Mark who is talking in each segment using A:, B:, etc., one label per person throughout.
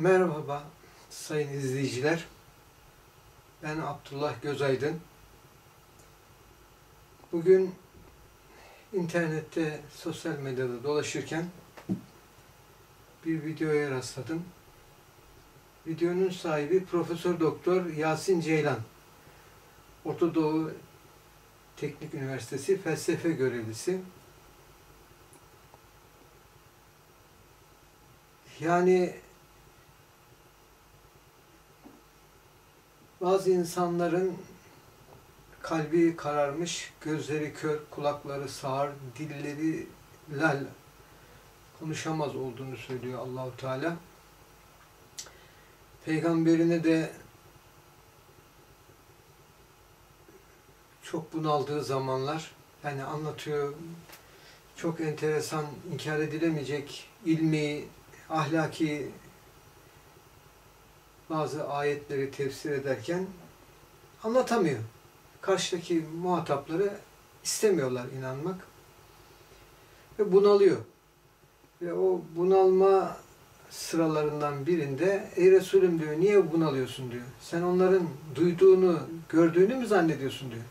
A: Merhaba sayın izleyiciler. Ben Abdullah Gözaydın. Bugün internette, sosyal medyada dolaşırken bir videoya rastladım. Videonun sahibi Profesör Doktor Yasin Ceylan. Orta Doğu Teknik Üniversitesi felsefe görevlisi. Yani bazı insanların kalbi kararmış, gözleri kör, kulakları sağır, dilleri lal konuşamaz olduğunu söylüyor Allahu Teala. Peygamberine de çok bunaldığı zamanlar yani anlatıyor çok enteresan inkar edilemeyecek ilmi, ahlaki bazı ayetleri tefsir ederken anlatamıyor. Karşıdaki muhatapları istemiyorlar inanmak ve bunalıyor. Ve o bunalma sıralarından birinde ey Resulüm diyor niye bunalıyorsun diyor. Sen onların duyduğunu, gördüğünü mü zannediyorsun diyor.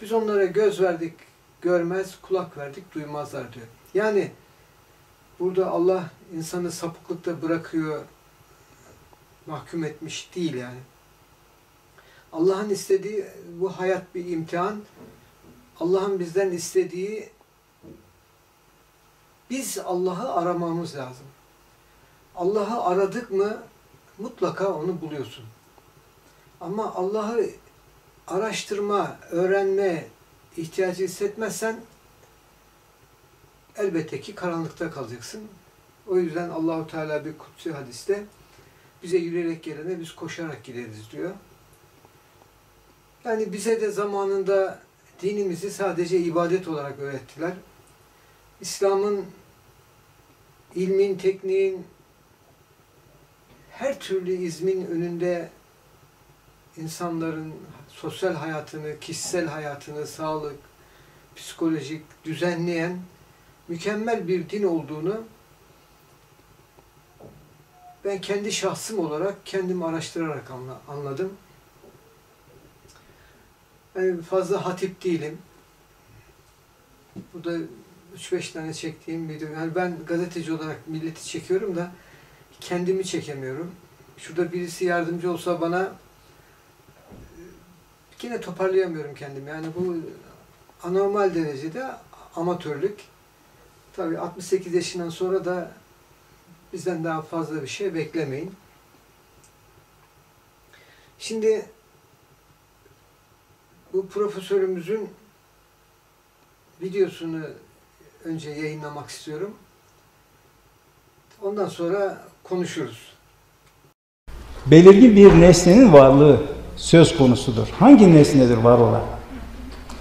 A: Biz onlara göz verdik, görmez, kulak verdik, duymazlar diyor. Yani burada Allah insanı sapıklıkta bırakıyor, mahkum etmiş değil yani. Allah'ın istediği bu hayat bir imtihan. Allah'ın bizden istediği biz Allah'ı aramamız lazım. Allah'ı aradık mı mutlaka onu buluyorsun. Ama Allah'ı araştırma, öğrenme ihtiyacı hissetmezsen elbette ki karanlıkta kalacaksın. O yüzden Allahu Teala bir kutsi hadiste bize yürüyerek gelene biz koşarak gideriz diyor. Yani bize de zamanında dinimizi sadece ibadet olarak öğrettiler. İslam'ın ilmin, tekniğin her türlü izmin önünde insanların sosyal hayatını, kişisel hayatını, sağlık, psikolojik düzenleyen mükemmel bir din olduğunu ben kendi şahsım olarak kendimi araştırarak anladım. Ben fazla hatip değilim. Burada 3-5 tane çektiğim video. Yani ben gazeteci olarak milleti çekiyorum da kendimi çekemiyorum. Şurada birisi yardımcı olsa bana yine toparlayamıyorum kendimi. Yani bu anormal derecede amatörlük. Tabii 68 yaşından sonra da bizden daha fazla bir şey beklemeyin. Şimdi bu profesörümüzün videosunu önce yayınlamak istiyorum. Ondan sonra konuşuruz.
B: Belirgin bir nesnenin varlığı söz konusudur. Hangi nesnedir var olan?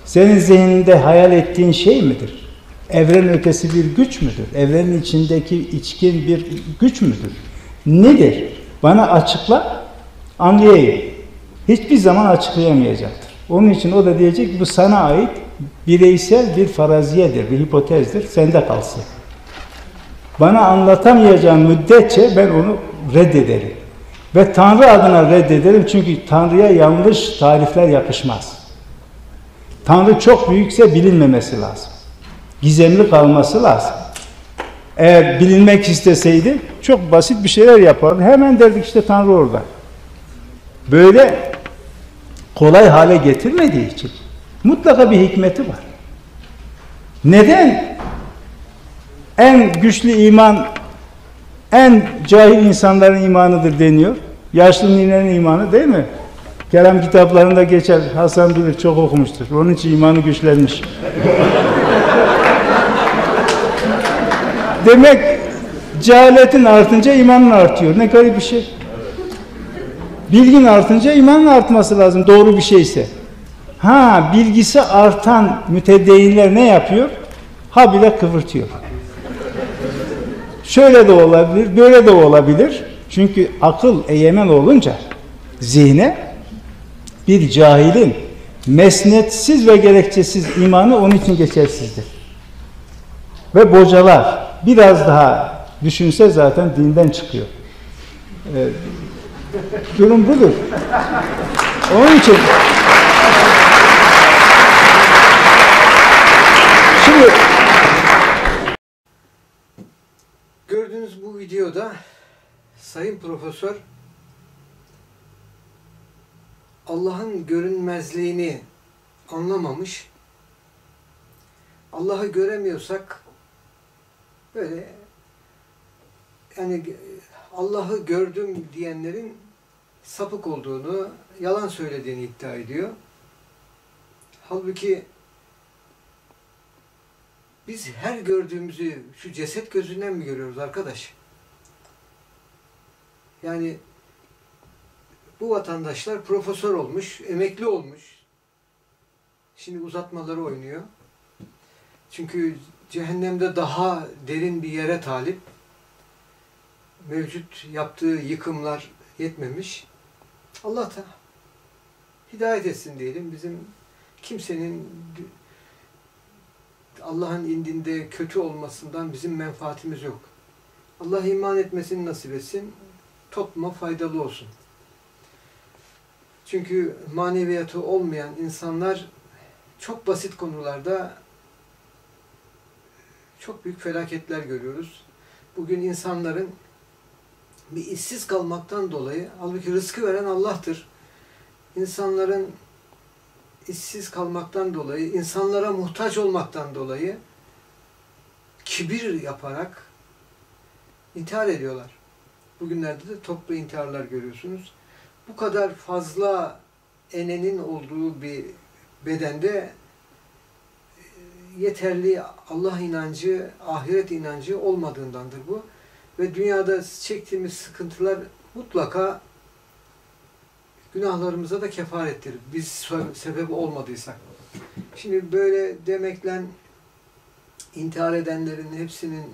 B: Senin zihninde hayal ettiğin şey midir? Evren ötesi bir güç müdür? Evrenin içindeki içkin bir güç müdür? Nedir? Bana açıkla, anlayayım. Hiçbir zaman açıklayamayacaktır. Onun için o da diyecek bu sana ait bireysel bir faraziyedir, bir hipotezdir, sende kalsın. Bana anlatamayacağın müddetçe ben onu reddederim. Ve Tanrı adına reddederim çünkü Tanrı'ya yanlış tarifler yakışmaz. Tanrı çok büyükse bilinmemesi lazım. Gizemli kalması lazım. Eğer bilinmek isteseydi çok basit bir şeyler yapardı. Hemen derdik işte Tanrı orada. Böyle kolay hale getirmediği için mutlaka bir hikmeti var. Neden en güçlü iman en cahil insanların imanıdır deniyor? Yaşlı ninenin imanı değil mi? Kerem kitaplarında geçer. Hasan bilir çok okumuştur. Onun için imanı güçlenmiş. Demek cehaletin artınca imanın artıyor. Ne garip bir şey. Bilgin artınca imanın artması lazım doğru bir şeyse. Ha bilgisi artan müteddeyinler ne yapıyor? Ha bile kıvırtıyor. Şöyle de olabilir, böyle de olabilir. Çünkü akıl egemen olunca zihne bir cahilin mesnetsiz ve gerekçesiz imanı onun için geçersizdir. Ve bocalar biraz daha düşünse zaten dinden çıkıyor. Ee, durum budur. Onun için şimdi
A: Gördüğünüz bu videoda Sayın Profesör Allah'ın görünmezliğini anlamamış. Allah'ı göremiyorsak böyle yani Allah'ı gördüm diyenlerin sapık olduğunu, yalan söylediğini iddia ediyor. Halbuki biz her gördüğümüzü şu ceset gözünden mi görüyoruz arkadaş? Yani bu vatandaşlar profesör olmuş, emekli olmuş. Şimdi uzatmaları oynuyor. Çünkü cehennemde daha derin bir yere talip. Mevcut yaptığı yıkımlar yetmemiş. Allah da hidayet etsin diyelim. Bizim kimsenin Allah'ın indinde kötü olmasından bizim menfaatimiz yok. Allah iman etmesini nasip etsin. Topluma faydalı olsun. Çünkü maneviyatı olmayan insanlar çok basit konularda çok büyük felaketler görüyoruz. Bugün insanların bir işsiz kalmaktan dolayı, halbuki rızkı veren Allah'tır. İnsanların işsiz kalmaktan dolayı, insanlara muhtaç olmaktan dolayı kibir yaparak intihar ediyorlar. Bugünlerde de toplu intiharlar görüyorsunuz. Bu kadar fazla enenin olduğu bir bedende yeterli Allah inancı, ahiret inancı olmadığındandır bu. Ve dünyada çektiğimiz sıkıntılar mutlaka günahlarımıza da kefarettir. Biz sebep olmadıysak. Şimdi böyle demekle intihar edenlerin hepsinin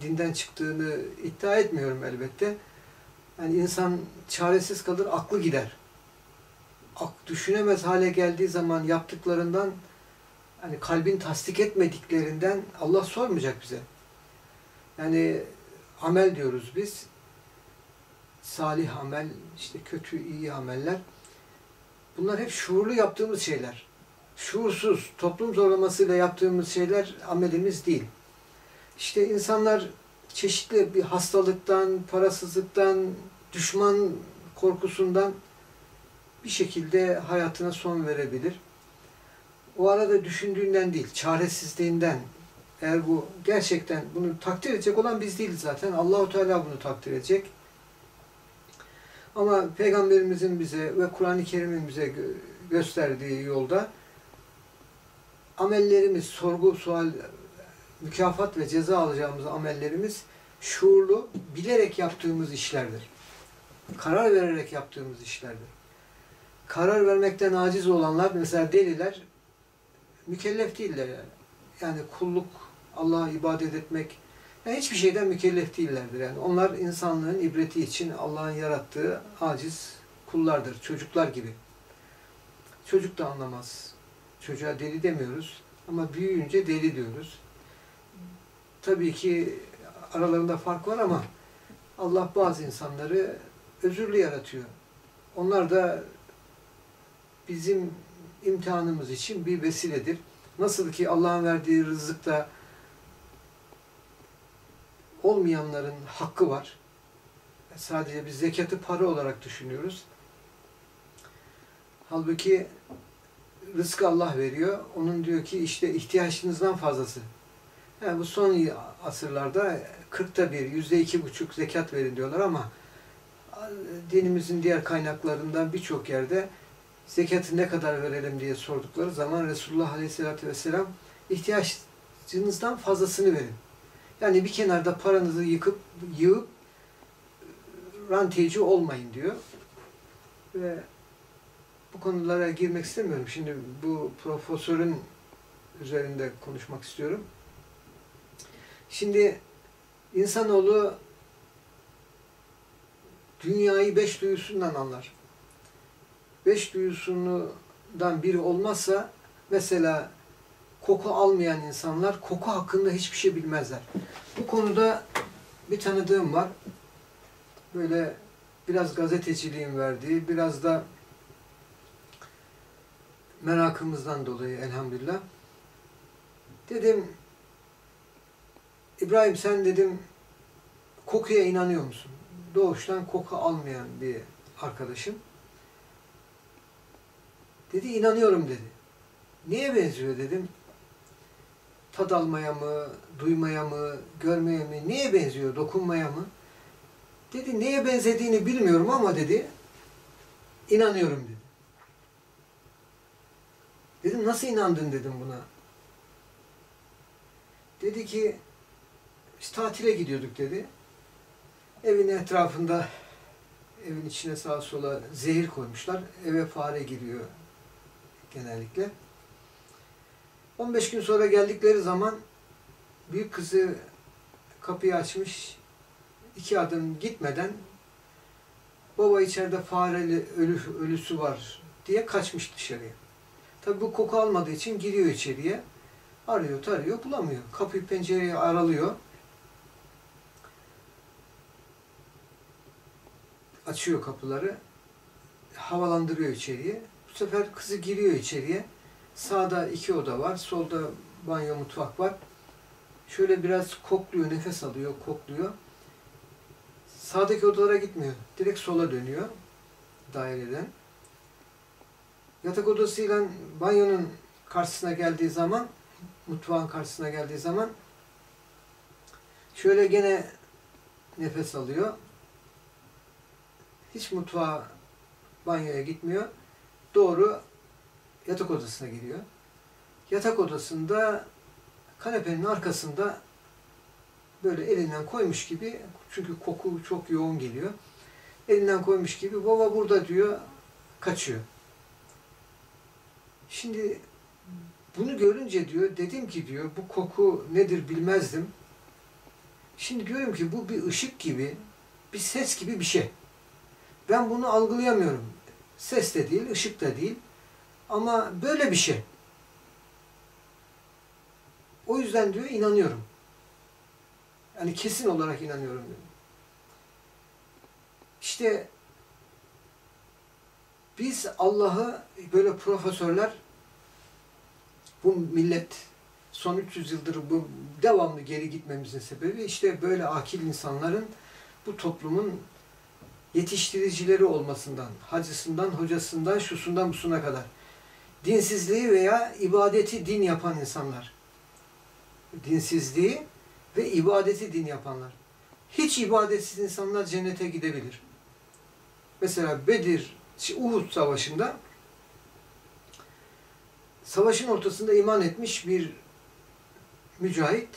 A: dinden çıktığını iddia etmiyorum elbette. Yani insan çaresiz kalır, aklı gider. Ak, düşünemez hale geldiği zaman yaptıklarından hani kalbin tasdik etmediklerinden Allah sormayacak bize. Yani amel diyoruz biz. Salih amel, işte kötü, iyi ameller. Bunlar hep şuurlu yaptığımız şeyler. Şuursuz, toplum zorlamasıyla yaptığımız şeyler amelimiz değil. İşte insanlar çeşitli bir hastalıktan, parasızlıktan, düşman korkusundan bir şekilde hayatına son verebilir. O arada düşündüğünden değil, çaresizliğinden. Eğer bu gerçekten bunu takdir edecek olan biz değiliz zaten. Allahu Teala bunu takdir edecek. Ama Peygamberimizin bize ve Kur'an-ı Kerim'in bize gösterdiği yolda amellerimiz, sorgu, sual, mükafat ve ceza alacağımız amellerimiz şuurlu, bilerek yaptığımız işlerdir. Karar vererek yaptığımız işlerdir. Karar vermekten aciz olanlar, mesela deliler, mükellef değiller yani. Yani kulluk, Allah'a ibadet etmek, yani hiçbir şeyden mükellef değillerdir. Yani onlar insanlığın ibreti için Allah'ın yarattığı aciz kullardır. Çocuklar gibi. Çocuk da anlamaz. Çocuğa deli demiyoruz ama büyüyünce deli diyoruz. Tabii ki aralarında fark var ama Allah bazı insanları özürlü yaratıyor. Onlar da bizim imtihanımız için bir vesiledir. Nasıl ki Allah'ın verdiği rızıkta olmayanların hakkı var. Sadece biz zekatı para olarak düşünüyoruz. Halbuki rızkı Allah veriyor. Onun diyor ki işte ihtiyaçınızdan fazlası. Yani bu son asırlarda kırkta bir, yüzde iki buçuk zekat verin diyorlar ama dinimizin diğer kaynaklarından birçok yerde zekatı ne kadar verelim diye sordukları zaman Resulullah Aleyhisselatü Vesselam ihtiyaçınızdan fazlasını verin. Yani bir kenarda paranızı yıkıp yığıp rantiyeci olmayın diyor. Ve bu konulara girmek istemiyorum. Şimdi bu profesörün üzerinde konuşmak istiyorum. Şimdi insanoğlu dünyayı beş duyusundan anlar. Beş duyusundan biri olmazsa mesela koku almayan insanlar koku hakkında hiçbir şey bilmezler. Bu konuda bir tanıdığım var. böyle biraz gazeteciliğin verdiği, biraz da merakımızdan dolayı elhamdülillah. Dedim, İbrahim sen dedim kokuya inanıyor musun? Doğuştan koku almayan bir arkadaşım. Dedi inanıyorum dedi. Niye benziyor dedim. Tad almaya mı, duymaya mı, görmeye mi, neye benziyor, dokunmaya mı? Dedi neye benzediğini bilmiyorum ama dedi inanıyorum dedi. Dedim nasıl inandın dedim buna. Dedi ki biz tatile gidiyorduk dedi. Evin etrafında evin içine sağa sola zehir koymuşlar. Eve fare giriyor genellikle. 15 gün sonra geldikleri zaman büyük kızı kapıyı açmış. iki adım gitmeden baba içeride fareli ölü, ölüsü var diye kaçmış dışarıya. Tabi bu koku almadığı için giriyor içeriye. Arıyor tarıyor bulamıyor. Kapıyı pencereyi aralıyor. Açıyor kapıları. Havalandırıyor içeriye. Bu sefer kızı giriyor içeriye. Sağda iki oda var. Solda banyo mutfak var. Şöyle biraz kokluyor, nefes alıyor, kokluyor. Sağdaki odalara gitmiyor. Direkt sola dönüyor daireden. Yatak odasıyla banyonun karşısına geldiği zaman, mutfağın karşısına geldiği zaman şöyle gene nefes alıyor. Hiç mutfağa, banyoya gitmiyor. Doğru yatak odasına giriyor. Yatak odasında kanepenin arkasında böyle elinden koymuş gibi çünkü koku çok yoğun geliyor. Elinden koymuş gibi baba burada diyor kaçıyor. Şimdi bunu görünce diyor dedim ki diyor bu koku nedir bilmezdim. Şimdi diyorum ki bu bir ışık gibi bir ses gibi bir şey. Ben bunu algılayamıyorum. Ses de değil, ışık da değil. Ama böyle bir şey. O yüzden diyor inanıyorum. Yani kesin olarak inanıyorum diyor. İşte biz Allah'ı böyle profesörler bu millet son 300 yıldır bu devamlı geri gitmemizin sebebi işte böyle akil insanların bu toplumun yetiştiricileri olmasından, hacısından, hocasından, şusundan, busuna kadar. Dinsizliği veya ibadeti din yapan insanlar. Dinsizliği ve ibadeti din yapanlar. Hiç ibadetsiz insanlar cennete gidebilir. Mesela Bedir, Uhud Savaşı'nda savaşın ortasında iman etmiş bir mücahit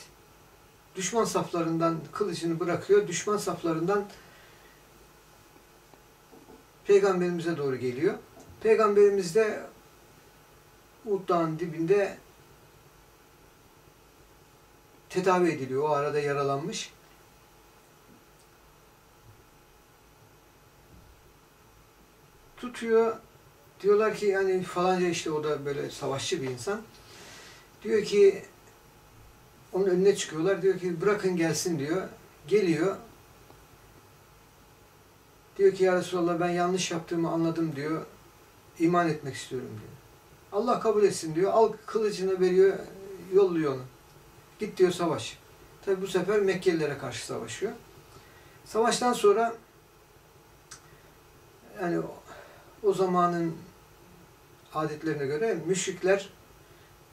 A: düşman saflarından kılıcını bırakıyor. Düşman saflarından Peygamberimize doğru geliyor. Peygamberimiz de Uhud dibinde tedavi ediliyor. O arada yaralanmış. Tutuyor. Diyorlar ki yani falanca işte o da böyle savaşçı bir insan. Diyor ki onun önüne çıkıyorlar. Diyor ki bırakın gelsin diyor. Geliyor. Diyor ki ya Resulallah ben yanlış yaptığımı anladım diyor. İman etmek istiyorum diyor. Allah kabul etsin diyor. Al kılıcını veriyor, yolluyor onu. Git diyor savaş. Tabi bu sefer Mekkelilere karşı savaşıyor. Savaştan sonra yani o, zamanın adetlerine göre müşrikler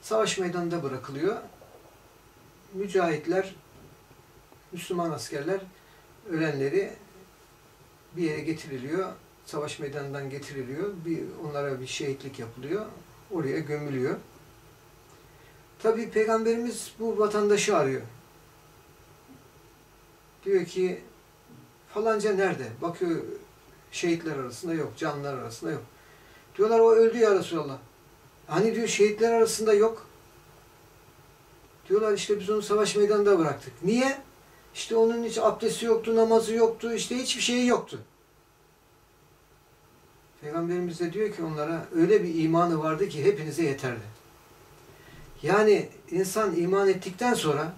A: savaş meydanında bırakılıyor. Mücahitler, Müslüman askerler ölenleri bir yere getiriliyor. Savaş meydanından getiriliyor. Bir, onlara bir şehitlik yapılıyor. Oraya gömülüyor. Tabi Peygamberimiz bu vatandaşı arıyor. Diyor ki falanca nerede? Bakıyor şehitler arasında yok, canlılar arasında yok. Diyorlar o öldü ya Resulallah. Hani diyor şehitler arasında yok. Diyorlar işte biz onu savaş meydanında bıraktık. Niye? İşte onun hiç abdesti yoktu, namazı yoktu, işte hiçbir şeyi yoktu. Peygamberimiz de diyor ki onlara öyle bir imanı vardı ki hepinize yeterli. Yani insan iman ettikten sonra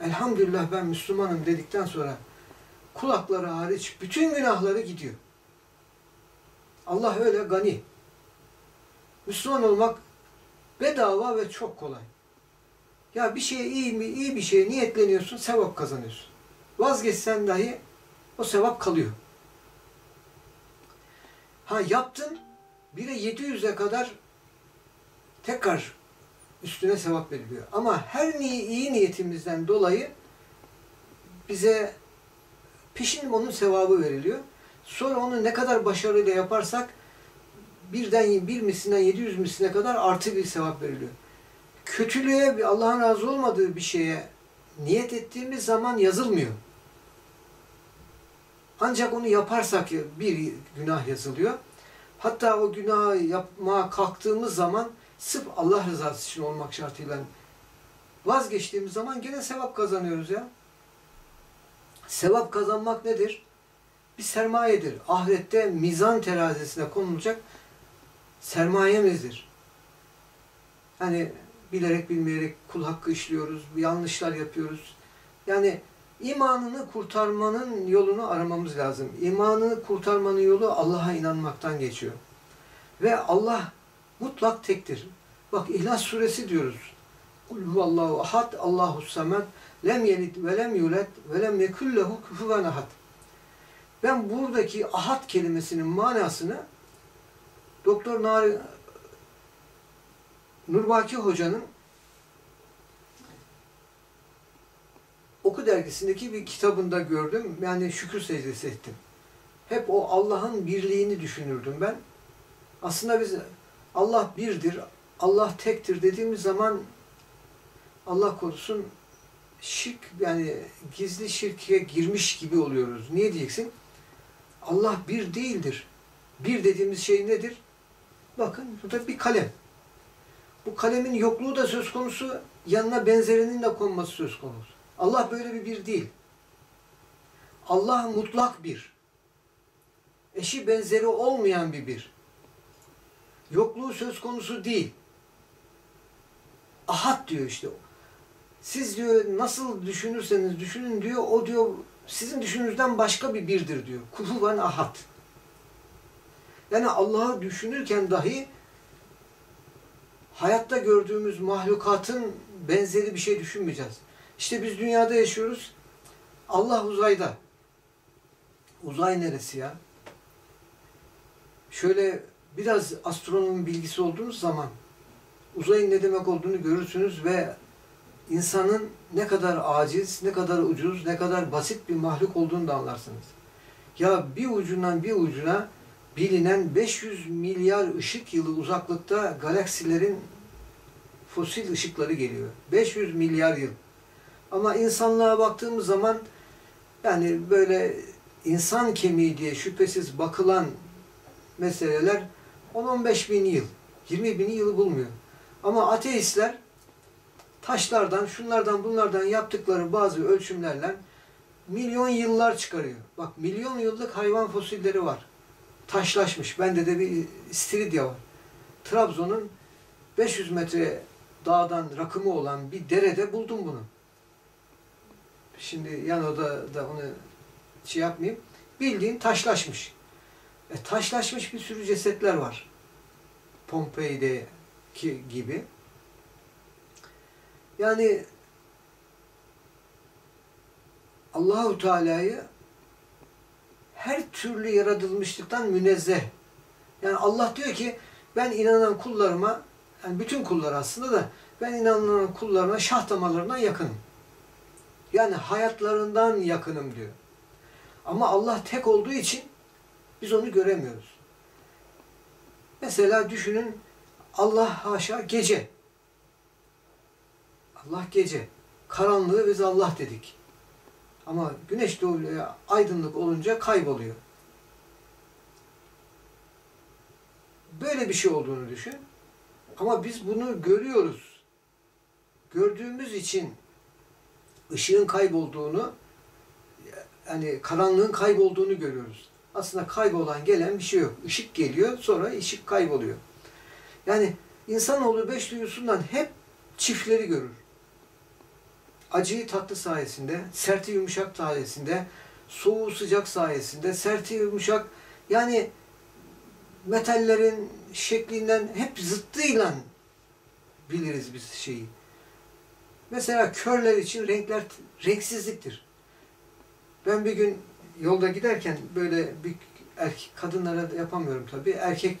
A: elhamdülillah ben Müslümanım dedikten sonra kulakları hariç bütün günahları gidiyor. Allah öyle gani. Müslüman olmak bedava ve çok kolay. Ya bir şeye iyi mi iyi bir şeye niyetleniyorsun, sevap kazanıyorsun. Vazgeçsen dahi o sevap kalıyor. Ha yaptın, bir de 700'e kadar tekrar üstüne sevap veriliyor. Ama her iyi niyetimizden dolayı bize peşin onun sevabı veriliyor. Sonra onu ne kadar başarıyla yaparsak birden bir mislinden 700 misline kadar artı bir sevap veriliyor. Kötülüğe Allah'ın razı olmadığı bir şeye niyet ettiğimiz zaman yazılmıyor. Ancak onu yaparsak bir günah yazılıyor. Hatta o günahı yapmaya kalktığımız zaman sırf Allah rızası için olmak şartıyla vazgeçtiğimiz zaman gene sevap kazanıyoruz ya. Sevap kazanmak nedir? Bir sermayedir. Ahirette mizan terazisine konulacak sermayemizdir. Hani bilerek bilmeyerek kul hakkı işliyoruz, yanlışlar yapıyoruz. Yani imanını kurtarmanın yolunu aramamız lazım. İmanını kurtarmanın yolu Allah'a inanmaktan geçiyor. Ve Allah mutlak tektir. Bak İhlas suresi diyoruz. Kul huvallahu ahad, Allahu samed, lem yelid ve lem yulet ve lem yekullehu kufuven ahad. Ben buradaki ahad kelimesinin manasını Doktor Nari Nurbaki Hoca'nın Oku dergisindeki bir kitabında gördüm. Yani şükür secdesi ettim. Hep o Allah'ın birliğini düşünürdüm ben. Aslında biz Allah birdir, Allah tektir dediğimiz zaman Allah korusun şirk yani gizli şirke girmiş gibi oluyoruz. Niye diyeceksin? Allah bir değildir. Bir dediğimiz şey nedir? Bakın burada bir kalem. Bu kalemin yokluğu da söz konusu, yanına benzerinin de konması söz konusu. Allah böyle bir bir değil. Allah mutlak bir. Eşi benzeri olmayan bir bir. Yokluğu söz konusu değil. Ahad diyor işte. Siz diyor nasıl düşünürseniz düşünün diyor. O diyor sizin düşününüzden başka bir birdir diyor. Kufuven ahad. Yani Allah'ı düşünürken dahi hayatta gördüğümüz mahlukatın benzeri bir şey düşünmeyeceğiz. İşte biz dünyada yaşıyoruz. Allah uzayda. Uzay neresi ya? Şöyle biraz astronomi bilgisi olduğunuz zaman uzayın ne demek olduğunu görürsünüz ve insanın ne kadar aciz, ne kadar ucuz, ne kadar basit bir mahluk olduğunu da anlarsınız. Ya bir ucundan bir ucuna bilinen 500 milyar ışık yılı uzaklıkta galaksilerin fosil ışıkları geliyor. 500 milyar yıl. Ama insanlığa baktığımız zaman yani böyle insan kemiği diye şüphesiz bakılan meseleler 10-15 bin yıl, 20 bin yılı bulmuyor. Ama ateistler taşlardan, şunlardan, bunlardan yaptıkları bazı ölçümlerle milyon yıllar çıkarıyor. Bak milyon yıllık hayvan fosilleri var. Taşlaşmış. Bende de bir istiridye var. Trabzon'un 500 metre dağdan rakımı olan bir derede buldum bunu. Şimdi yan odada onu şey yapmayayım. Bildiğin taşlaşmış. E, taşlaşmış bir sürü cesetler var. Pompei'deki gibi. Yani Allahu Teala'yı her türlü yaratılmışlıktan münezzeh. Yani Allah diyor ki ben inanan kullarıma yani bütün kullar aslında da ben inanan kullarıma şah damarlarından yakınım. Yani hayatlarından yakınım diyor. Ama Allah tek olduğu için biz onu göremiyoruz. Mesela düşünün Allah haşa gece. Allah gece. Karanlığı biz Allah dedik. Ama güneş doğuyor, aydınlık olunca kayboluyor. Böyle bir şey olduğunu düşün. Ama biz bunu görüyoruz. Gördüğümüz için ışığın kaybolduğunu, yani karanlığın kaybolduğunu görüyoruz. Aslında kaybolan gelen bir şey yok. Işık geliyor, sonra ışık kayboluyor. Yani insanoğlu beş duyusundan hep çiftleri görür. Acıyı tatlı sayesinde, serti yumuşak sayesinde, soğuğu sıcak sayesinde, serti yumuşak yani metallerin şeklinden hep zıttıyla biliriz biz şeyi. Mesela körler için renkler renksizliktir. Ben bir gün yolda giderken böyle bir erkek, kadınlara yapamıyorum tabii. Erkek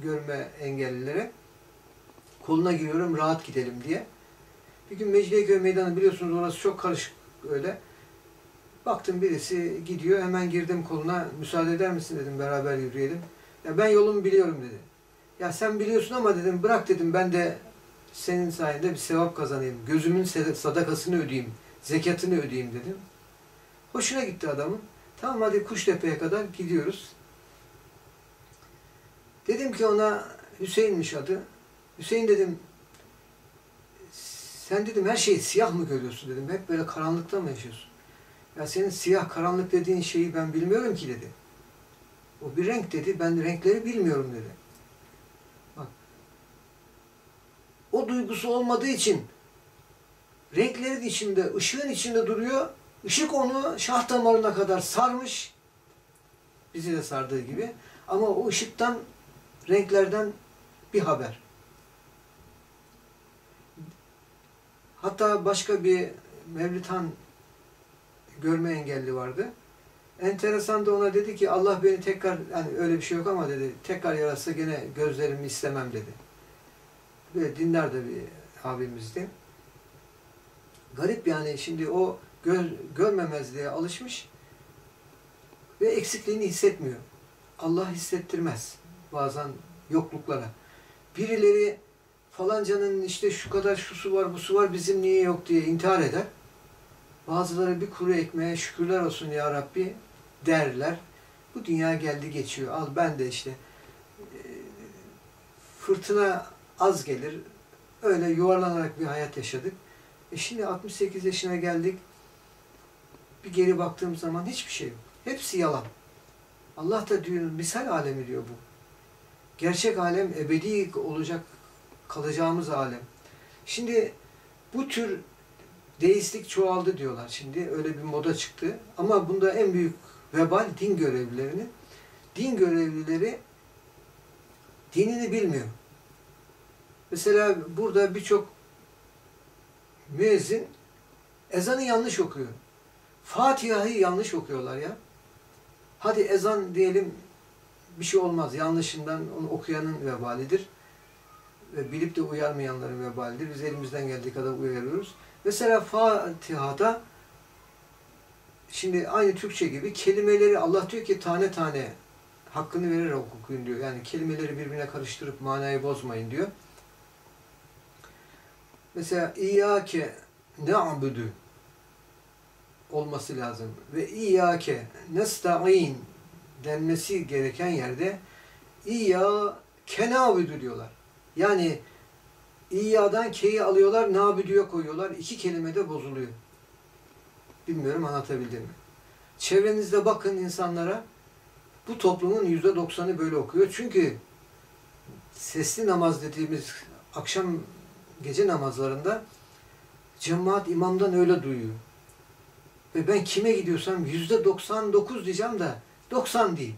A: görme engellilere koluna giriyorum rahat gidelim diye. Bir gün Mecidiyeköy Meydanı biliyorsunuz orası çok karışık öyle. Baktım birisi gidiyor hemen girdim koluna müsaade eder misin dedim beraber yürüyelim. Ya ben yolumu biliyorum dedi. Ya sen biliyorsun ama dedim bırak dedim ben de senin sayende bir sevap kazanayım. Gözümün sadakasını ödeyeyim. Zekatını ödeyeyim dedim. Hoşuna gitti adamın. Tamam hadi Kuştepe'ye kadar gidiyoruz. Dedim ki ona Hüseyin'miş adı. Hüseyin dedim sen dedim her şeyi siyah mı görüyorsun dedim. Hep böyle karanlıkta mı yaşıyorsun? Ya senin siyah karanlık dediğin şeyi ben bilmiyorum ki dedi. O bir renk dedi. Ben renkleri bilmiyorum dedi. Bak. O duygusu olmadığı için renklerin içinde, ışığın içinde duruyor. Işık onu şah damarına kadar sarmış. Bizi de sardığı gibi. Ama o ışıktan, renklerden bir haber. Hatta başka bir Mevlüthan görme engelli vardı. Enteresan da ona dedi ki Allah beni tekrar, yani öyle bir şey yok ama dedi, tekrar yaratsa gene gözlerimi istemem dedi. Böyle dindar da bir abimizdi. Garip yani şimdi o göz, görmemezliğe alışmış ve eksikliğini hissetmiyor. Allah hissettirmez bazen yokluklara. Birileri falancanın işte şu kadar şusu var, busu var, bizim niye yok diye intihar eder. Bazıları bir kuru ekmeğe şükürler olsun ya Rabbi derler. Bu dünya geldi geçiyor. Al ben de işte e, fırtına az gelir. Öyle yuvarlanarak bir hayat yaşadık. E şimdi 68 yaşına geldik. Bir geri baktığım zaman hiçbir şey yok. Hepsi yalan. Allah da diyor, misal alemi diyor bu. Gerçek alem ebedi olacak, kalacağımız alem. Şimdi bu tür deistlik çoğaldı diyorlar şimdi. Öyle bir moda çıktı. Ama bunda en büyük vebal din görevlilerinin. Din görevlileri dinini bilmiyor. Mesela burada birçok müezzin ezanı yanlış okuyor. Fatiha'yı yanlış okuyorlar ya. Hadi ezan diyelim bir şey olmaz. Yanlışından onu okuyanın vebalidir. Ve bilip de uyarmayanların vebalidir. Biz elimizden geldiği kadar uyarıyoruz. Mesela Fatiha'da şimdi aynı Türkçe gibi kelimeleri Allah diyor ki tane tane hakkını vererek okuyun diyor. Yani kelimeleri birbirine karıştırıp manayı bozmayın diyor. Mesela İyyâke ne'abudu olması lazım. Ve İyyâke nesta'in denmesi gereken yerde İyyâke na'budu diyorlar. Yani İyya'dan K'yi alıyorlar, nabüdüye koyuyorlar. İki kelime de bozuluyor. Bilmiyorum anlatabildim mi? Çevrenizde bakın insanlara. Bu toplumun yüzde doksanı böyle okuyor. Çünkü sesli namaz dediğimiz akşam gece namazlarında cemaat imamdan öyle duyuyor. Ve ben kime gidiyorsam yüzde doksan dokuz diyeceğim de doksan değil.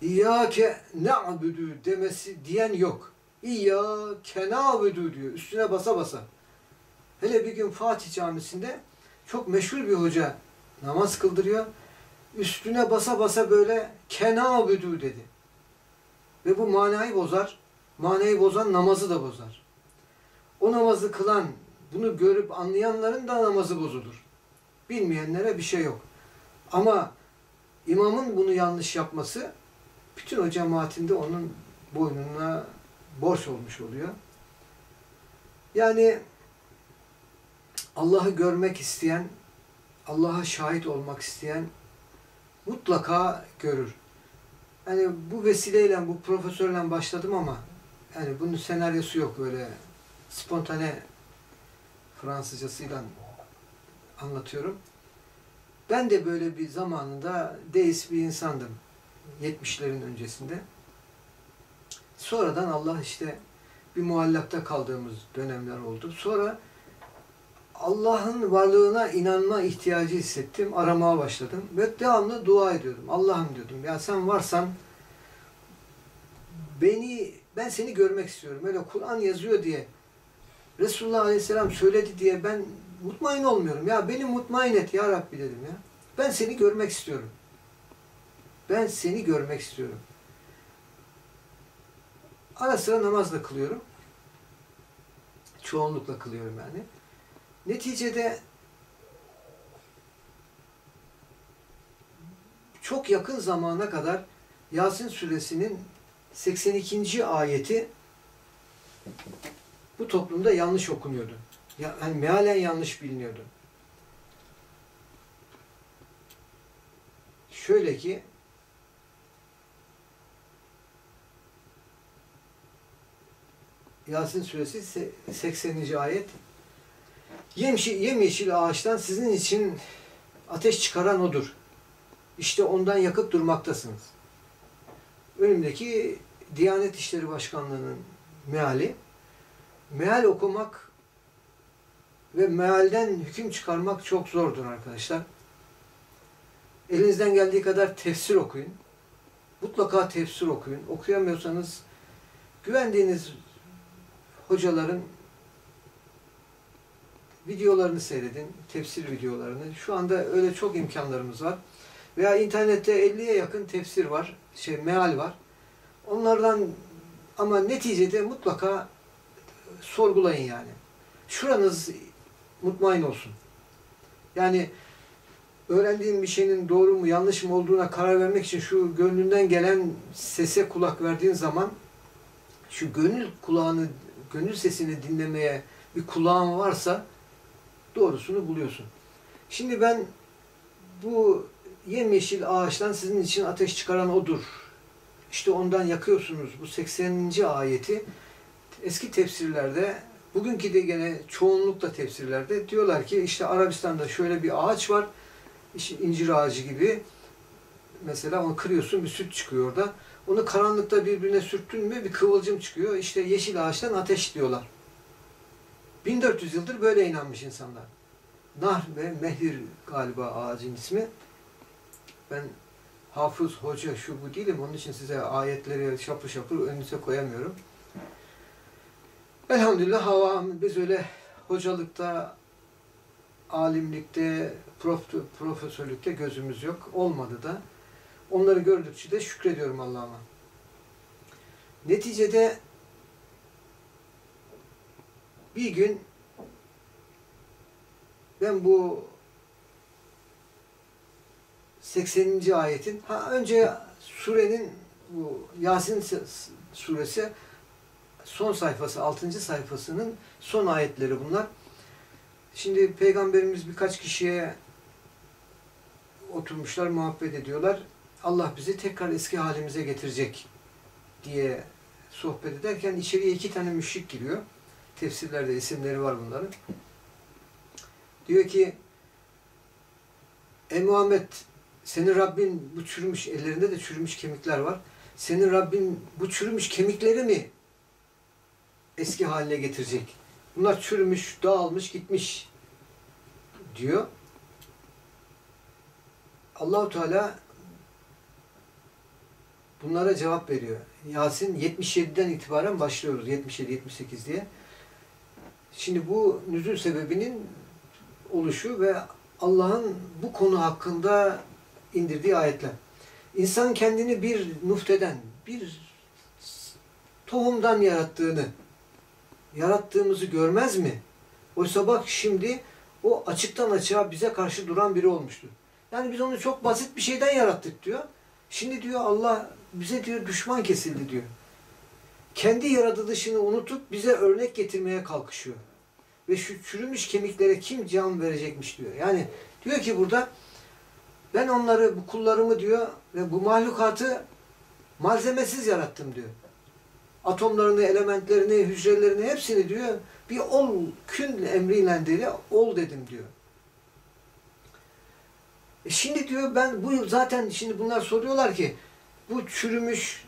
A: İyyâke ne'abüdü demesi diyen yok. İyyâke na'budu diyor. Üstüne basa basa. Hele bir gün Fatih Camisi'nde çok meşhur bir hoca namaz kıldırıyor. Üstüne basa basa böyle kenâbüdü dedi. Ve bu manayı bozar. Manayı bozan namazı da bozar. O namazı kılan, bunu görüp anlayanların da namazı bozulur. Bilmeyenlere bir şey yok. Ama imamın bunu yanlış yapması bütün o cemaatinde onun boynuna borç olmuş oluyor. Yani Allah'ı görmek isteyen, Allah'a şahit olmak isteyen mutlaka görür. Yani bu vesileyle, bu profesörle başladım ama yani bunun senaryosu yok böyle spontane Fransızcasıyla anlatıyorum. Ben de böyle bir zamanında deist bir insandım. 70'lerin öncesinde. Sonradan Allah işte bir muallakta kaldığımız dönemler oldu. Sonra Allah'ın varlığına inanma ihtiyacı hissettim. Aramaya başladım. Ve devamlı dua ediyordum. Allah'ım diyordum. Ya sen varsan beni ben seni görmek istiyorum. Öyle Kur'an yazıyor diye Resulullah Aleyhisselam söyledi diye ben mutmain olmuyorum. Ya beni mutmain et ya Rabbi dedim ya. Ben seni görmek istiyorum. Ben seni görmek istiyorum. Ara sıra namaz da kılıyorum. Çoğunlukla kılıyorum yani. Neticede çok yakın zamana kadar Yasin suresinin 82. ayeti bu toplumda yanlış okunuyordu. Ya, yani mealen yanlış biliniyordu. Şöyle ki Yasin suresi se- 80. ayet Yemşi, yemyeşil ağaçtan sizin için ateş çıkaran odur. İşte ondan yakıp durmaktasınız. Önümdeki Diyanet İşleri Başkanlığı'nın meali. Meal okumak ve mealden hüküm çıkarmak çok zordur arkadaşlar. Elinizden geldiği kadar tefsir okuyun. Mutlaka tefsir okuyun. Okuyamıyorsanız güvendiğiniz hocaların videolarını seyredin, tefsir videolarını. Şu anda öyle çok imkanlarımız var. Veya internette 50'ye yakın tefsir var, şey meal var. Onlardan ama neticede mutlaka sorgulayın yani. Şuranız mutmain olsun. Yani öğrendiğin bir şeyin doğru mu yanlış mı olduğuna karar vermek için şu gönlünden gelen sese kulak verdiğin zaman şu gönül kulağını, gönül sesini dinlemeye bir kulağın varsa doğrusunu buluyorsun. Şimdi ben bu yemyeşil ağaçtan sizin için ateş çıkaran odur. İşte ondan yakıyorsunuz. Bu 80. ayeti eski tefsirlerde, bugünkü de gene çoğunlukla tefsirlerde diyorlar ki işte Arabistan'da şöyle bir ağaç var. İşte incir ağacı gibi. Mesela onu kırıyorsun bir süt çıkıyor orada. Onu karanlıkta birbirine sürttün mü bir kıvılcım çıkıyor. İşte yeşil ağaçtan ateş diyorlar. 1400 yıldır böyle inanmış insanlar. Nahr ve Mehir galiba ağacın ismi. Ben hafız, hoca, şu bu değilim. Onun için size ayetleri şapır şapır önünüze koyamıyorum. Elhamdülillah hava biz öyle hocalıkta, alimlikte, prof, profesörlükte gözümüz yok. Olmadı da. Onları gördükçe de şükrediyorum Allah'ıma. Neticede bir gün ben bu 80. ayetin ha önce surenin bu Yasin suresi son sayfası 6. sayfasının son ayetleri bunlar. Şimdi peygamberimiz birkaç kişiye oturmuşlar, muhabbet ediyorlar. Allah bizi tekrar eski halimize getirecek diye sohbet ederken içeriye iki tane müşrik giriyor. Tefsirlerde isimleri var bunların. Diyor ki Ey Muhammed senin Rabbin bu çürümüş, ellerinde de çürümüş kemikler var. Senin Rabbin bu çürümüş kemikleri mi eski haline getirecek? Bunlar çürümüş, dağılmış, gitmiş diyor. Allahu Teala bunlara cevap veriyor. Yasin 77'den itibaren başlıyoruz. 77 78 diye. Şimdi bu nüzul sebebinin oluşu ve Allah'ın bu konu hakkında indirdiği ayetler. İnsan kendini bir nufteden, bir tohumdan yarattığını, yarattığımızı görmez mi? Oysa bak şimdi o açıktan açığa bize karşı duran biri olmuştu. Yani biz onu çok basit bir şeyden yarattık diyor. Şimdi diyor Allah bize diyor düşman kesildi diyor. Kendi yaratılışını unutup bize örnek getirmeye kalkışıyor. Ve şu çürümüş kemiklere kim can verecekmiş diyor. Yani diyor ki burada ben onları, bu kullarımı diyor ve bu mahlukatı malzemesiz yarattım diyor. Atomlarını, elementlerini, hücrelerini hepsini diyor bir ol, kün emriyle diyor, ol dedim diyor. E şimdi diyor ben bu zaten şimdi bunlar soruyorlar ki bu çürümüş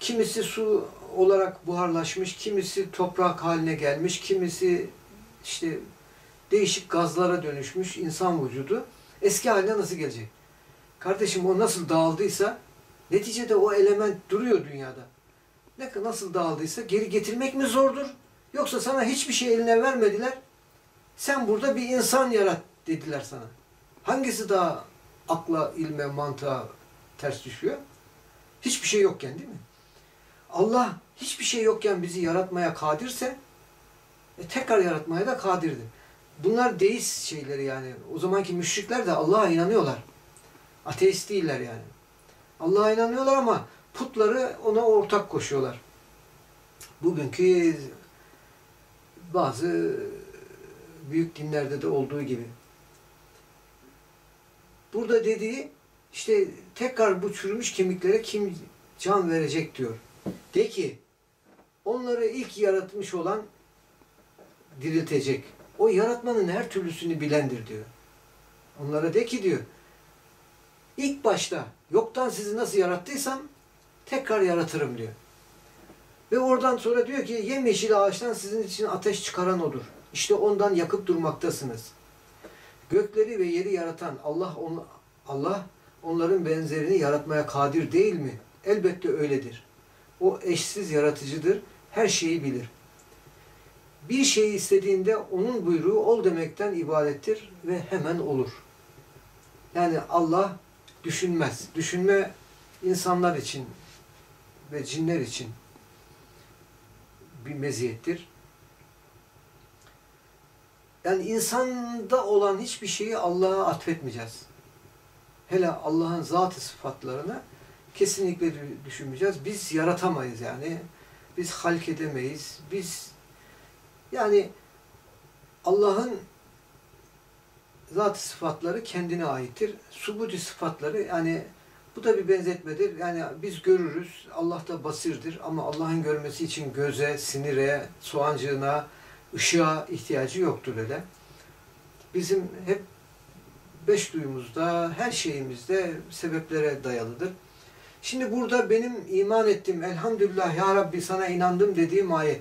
A: kimisi su olarak buharlaşmış, kimisi toprak haline gelmiş, kimisi işte değişik gazlara dönüşmüş insan vücudu eski haline nasıl gelecek? Kardeşim o nasıl dağıldıysa neticede o element duruyor dünyada. Ne nasıl dağıldıysa geri getirmek mi zordur? Yoksa sana hiçbir şey eline vermediler. Sen burada bir insan yarat dediler sana. Hangisi daha akla, ilme, mantığa ters düşüyor? Hiçbir şey yokken değil mi? Allah hiçbir şey yokken bizi yaratmaya kadirse e, tekrar yaratmaya da kadirdir. Bunlar deist şeyleri yani. O zamanki müşrikler de Allah'a inanıyorlar. Ateist değiller yani. Allah'a inanıyorlar ama putları ona ortak koşuyorlar. Bugünkü bazı büyük dinlerde de olduğu gibi. Burada dediği işte tekrar bu çürümüş kemiklere kim can verecek diyor. De ki onları ilk yaratmış olan diriltecek. O yaratmanın her türlüsünü bilendir diyor. Onlara de ki diyor ilk başta yoktan sizi nasıl yarattıysam tekrar yaratırım diyor. Ve oradan sonra diyor ki yemyeşil ağaçtan sizin için ateş çıkaran odur. İşte ondan yakıp durmaktasınız. Gökleri ve yeri yaratan Allah on, Allah onların benzerini yaratmaya kadir değil mi? Elbette öyledir. O eşsiz yaratıcıdır. Her şeyi bilir. Bir şeyi istediğinde onun buyruğu ol demekten ibarettir ve hemen olur. Yani Allah düşünmez. Düşünme insanlar için ve cinler için bir meziyettir. Yani insanda olan hiçbir şeyi Allah'a atfetmeyeceğiz. Hele Allah'ın zatı sıfatlarını kesinlikle düşünmeyeceğiz. Biz yaratamayız yani. Biz halk edemeyiz. Biz yani Allah'ın zat sıfatları kendine aittir. Subuti sıfatları yani bu da bir benzetmedir. Yani biz görürüz. Allah da basirdir ama Allah'ın görmesi için göze, sinire, soğancığına, ışığa ihtiyacı yoktur öyle. Bizim hep beş duyumuzda, her şeyimizde sebeplere dayalıdır. Şimdi burada benim iman ettim, elhamdülillah ya Rabbi sana inandım dediğim ayet.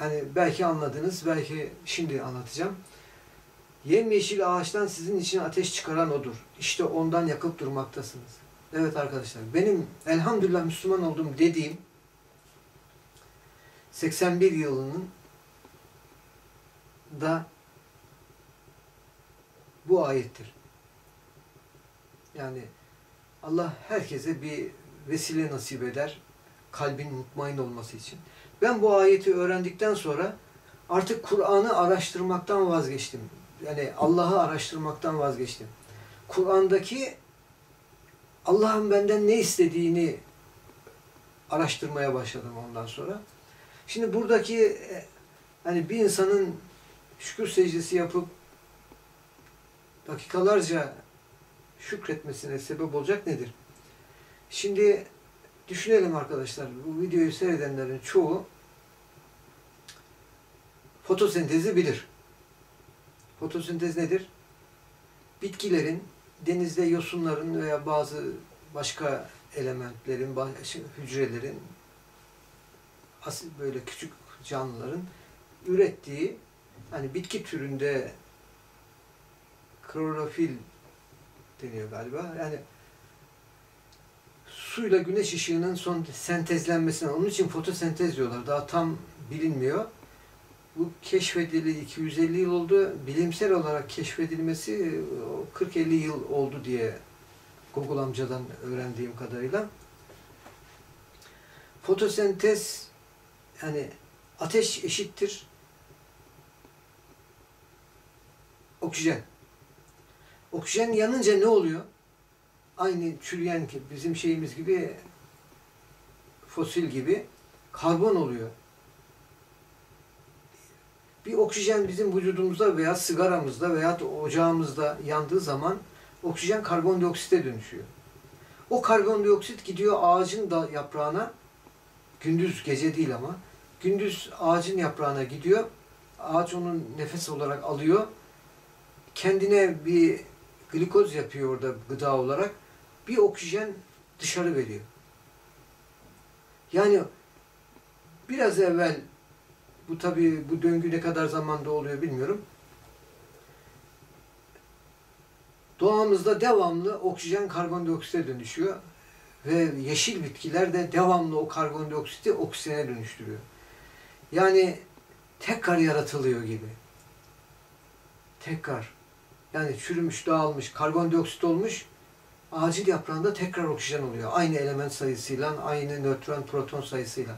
A: Yani belki anladınız, belki şimdi anlatacağım. Yemyeşil ağaçtan sizin için ateş çıkaran odur. İşte ondan yakıp durmaktasınız. Evet arkadaşlar, benim elhamdülillah Müslüman olduğum dediğim 81 yılının da bu ayettir. Yani Allah herkese bir vesile nasip eder. Kalbin mutmain olması için. Ben bu ayeti öğrendikten sonra artık Kur'an'ı araştırmaktan vazgeçtim. Yani Allah'ı araştırmaktan vazgeçtim. Kur'an'daki Allah'ın benden ne istediğini araştırmaya başladım ondan sonra. Şimdi buradaki hani bir insanın şükür secdesi yapıp dakikalarca şükretmesine sebep olacak nedir? Şimdi düşünelim arkadaşlar. Bu videoyu seyredenlerin çoğu fotosentezi bilir. Fotosentez nedir? Bitkilerin, denizde yosunların veya bazı başka elementlerin, hücrelerin, böyle küçük canlıların ürettiği hani bitki türünde klorofil deniyor galiba. Yani suyla güneş ışığının son sentezlenmesine, onun için fotosentez diyorlar. Daha tam bilinmiyor. Bu keşfedildi 250 yıl oldu. Bilimsel olarak keşfedilmesi 40-50 yıl oldu diye Google amcadan öğrendiğim kadarıyla. Fotosentez yani ateş eşittir oksijen. Oksijen yanınca ne oluyor? Aynı çürüyen ki bizim şeyimiz gibi fosil gibi karbon oluyor. Bir oksijen bizim vücudumuzda veya sigaramızda veya ocağımızda yandığı zaman oksijen karbondioksite dönüşüyor. O karbondioksit gidiyor ağacın da yaprağına gündüz gece değil ama gündüz ağacın yaprağına gidiyor. Ağaç onun nefes olarak alıyor. Kendine bir glikoz yapıyor orada gıda olarak. Bir oksijen dışarı veriyor. Yani biraz evvel Bu tabii bu döngü ne kadar zamanda oluyor bilmiyorum. Doğamızda devamlı oksijen karbondioksite dönüşüyor ve yeşil bitkiler de devamlı o karbondioksiti oksijene dönüştürüyor. Yani tekrar yaratılıyor gibi. Tekrar. Yani çürümüş, dağılmış, karbondioksit olmuş, acil yaprağında tekrar oksijen oluyor. Aynı element sayısıyla, aynı nötron, proton sayısıyla.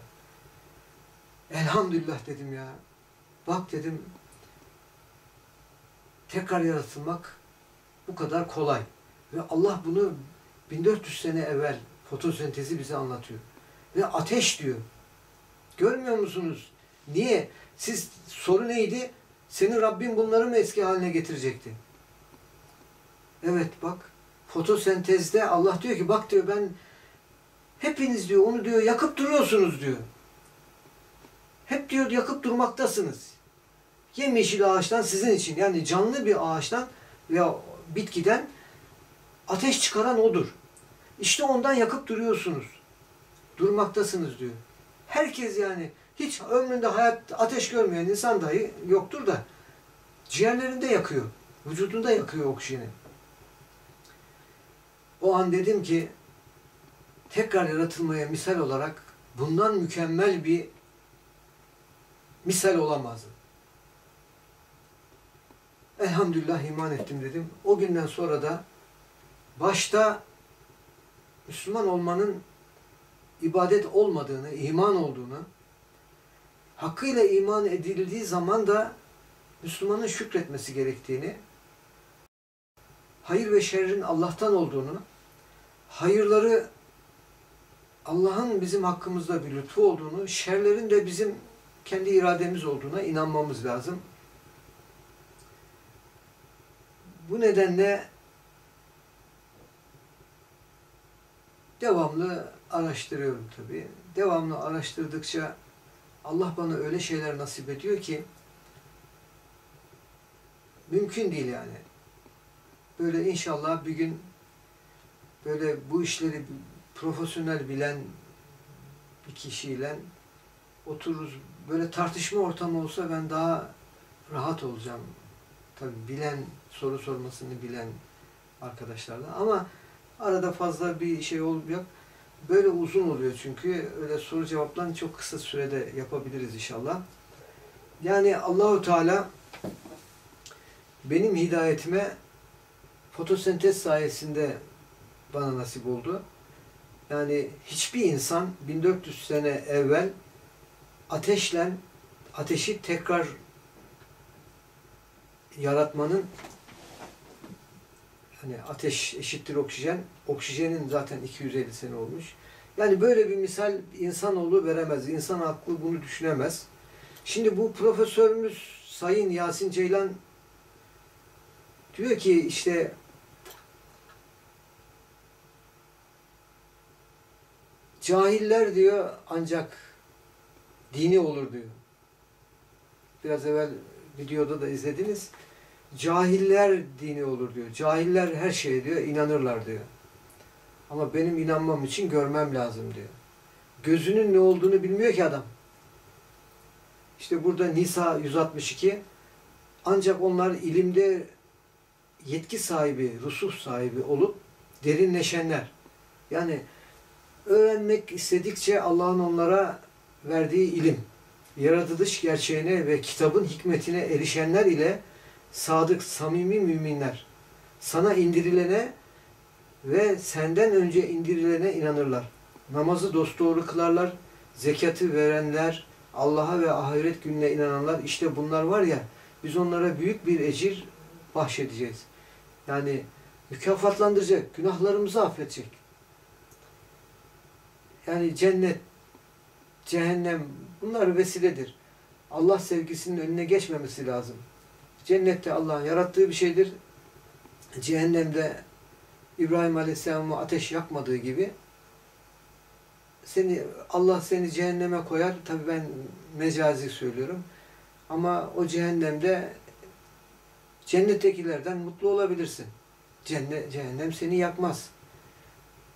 A: Elhamdülillah dedim ya. Bak dedim, tekrar yaratılmak bu kadar kolay. Ve Allah bunu 1400 sene evvel fotosentezi bize anlatıyor. Ve ateş diyor. Görmüyor musunuz? Niye? Siz soru neydi? Senin Rabbin bunları mı eski haline getirecekti? Evet bak. Fotosentezde Allah diyor ki bak diyor ben hepiniz diyor onu diyor yakıp duruyorsunuz diyor. Hep diyor yakıp durmaktasınız. Yemyeşil ağaçtan sizin için yani canlı bir ağaçtan veya bitkiden ateş çıkaran odur. İşte ondan yakıp duruyorsunuz. Durmaktasınız diyor. Herkes yani hiç ömründe hayat ateş görmeyen insan dahi yoktur da ciğerlerinde yakıyor. Vücudunda yakıyor oksijeni. O an dedim ki tekrar yaratılmaya misal olarak bundan mükemmel bir misal olamazdı. Elhamdülillah iman ettim dedim. O günden sonra da başta Müslüman olmanın ibadet olmadığını, iman olduğunu, hakkıyla iman edildiği zaman da Müslümanın şükretmesi gerektiğini, hayır ve şerrin Allah'tan olduğunu, hayırları Allah'ın bizim hakkımızda bir lütfu olduğunu, şerlerin de bizim kendi irademiz olduğuna inanmamız lazım. Bu nedenle devamlı araştırıyorum tabii. Devamlı araştırdıkça Allah bana öyle şeyler nasip ediyor ki mümkün değil yani. Böyle inşallah bir gün böyle bu işleri profesyonel bilen bir kişiyle otururuz. Böyle tartışma ortamı olsa ben daha rahat olacağım. Tabii bilen, soru sormasını bilen arkadaşlarla. Ama arada fazla bir şey olacak. Böyle uzun oluyor çünkü öyle soru cevaplarını çok kısa sürede yapabiliriz inşallah. Yani Allahu Teala benim hidayetime fotosentez sayesinde bana nasip oldu. Yani hiçbir insan 1400 sene evvel ateşle ateşi tekrar yaratmanın hani ateş eşittir oksijen. Oksijenin zaten 250 sene olmuş. Yani böyle bir misal insanoğlu veremez. İnsan aklı bunu düşünemez. Şimdi bu profesörümüz Sayın Yasin Ceylan diyor ki işte cahiller diyor ancak dini olur diyor. Biraz evvel videoda da izlediniz. Cahiller dini olur diyor. Cahiller her şeye diyor inanırlar diyor. Ama benim inanmam için görmem lazım diyor. Gözünün ne olduğunu bilmiyor ki adam. İşte burada Nisa 162 ancak onlar ilimde yetki sahibi, rusuh sahibi olup derinleşenler. Yani öğrenmek istedikçe Allah'ın onlara verdiği ilim, yaratılış gerçeğine ve kitabın hikmetine erişenler ile sadık, samimi müminler sana indirilene ve senden önce indirilene inanırlar. Namazı dosdoğru kılarlar, zekatı verenler, Allah'a ve ahiret gününe inananlar işte bunlar var ya biz onlara büyük bir ecir bahşedeceğiz. Yani mükafatlandıracak, günahlarımızı affedecek. Yani cennet, cehennem bunlar vesiledir. Allah sevgisinin önüne geçmemesi lazım. Cennette Allah'ın yarattığı bir şeydir. Cehennemde İbrahim Aleyhisselam'ı ateş yakmadığı gibi seni Allah seni cehenneme koyar. Tabii ben mecazi söylüyorum. Ama o cehennemde cennettekilerden mutlu olabilirsin. Cennet, cehennem seni yakmaz.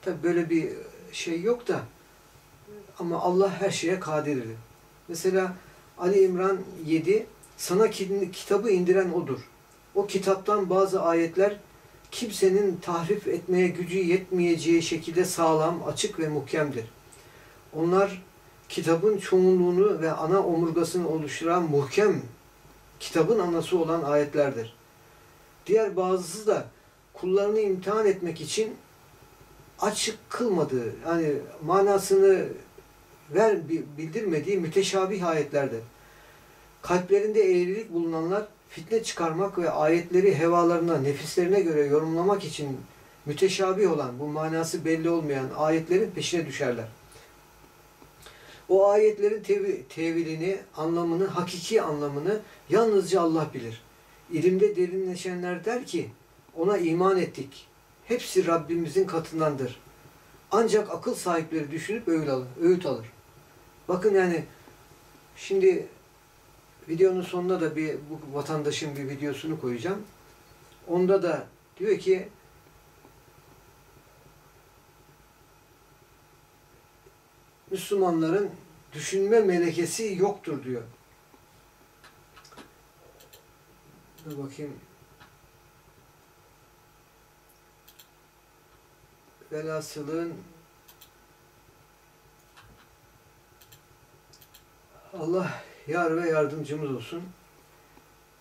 A: Tabii böyle bir şey yok da ama Allah her şeye kadirdir. Mesela Ali İmran 7 Sana ki- kitabı indiren odur. O kitaptan bazı ayetler kimsenin tahrif etmeye gücü yetmeyeceği şekilde sağlam, açık ve muhkemdir. Onlar kitabın çoğunluğunu ve ana omurgasını oluşturan muhkem kitabın anası olan ayetlerdir. Diğer bazısı da kullarını imtihan etmek için açık kılmadığı, yani manasını ver bildirmediği müteşabih ayetlerdir. Kalplerinde eğrilik bulunanlar fitne çıkarmak ve ayetleri hevalarına, nefislerine göre yorumlamak için müteşabih olan, bu manası belli olmayan ayetlerin peşine düşerler. O ayetlerin tevi- tevilini, anlamını, hakiki anlamını yalnızca Allah bilir. İlimde derinleşenler der ki, ona iman ettik. Hepsi Rabbimizin katındandır. Ancak akıl sahipleri düşünüp öğüt alır. Bakın yani şimdi videonun sonunda da bir bu vatandaşın bir videosunu koyacağım. Onda da diyor ki Müslümanların düşünme melekesi yoktur diyor. Dur bakayım. Velhasılın Allah yar ve yardımcımız olsun.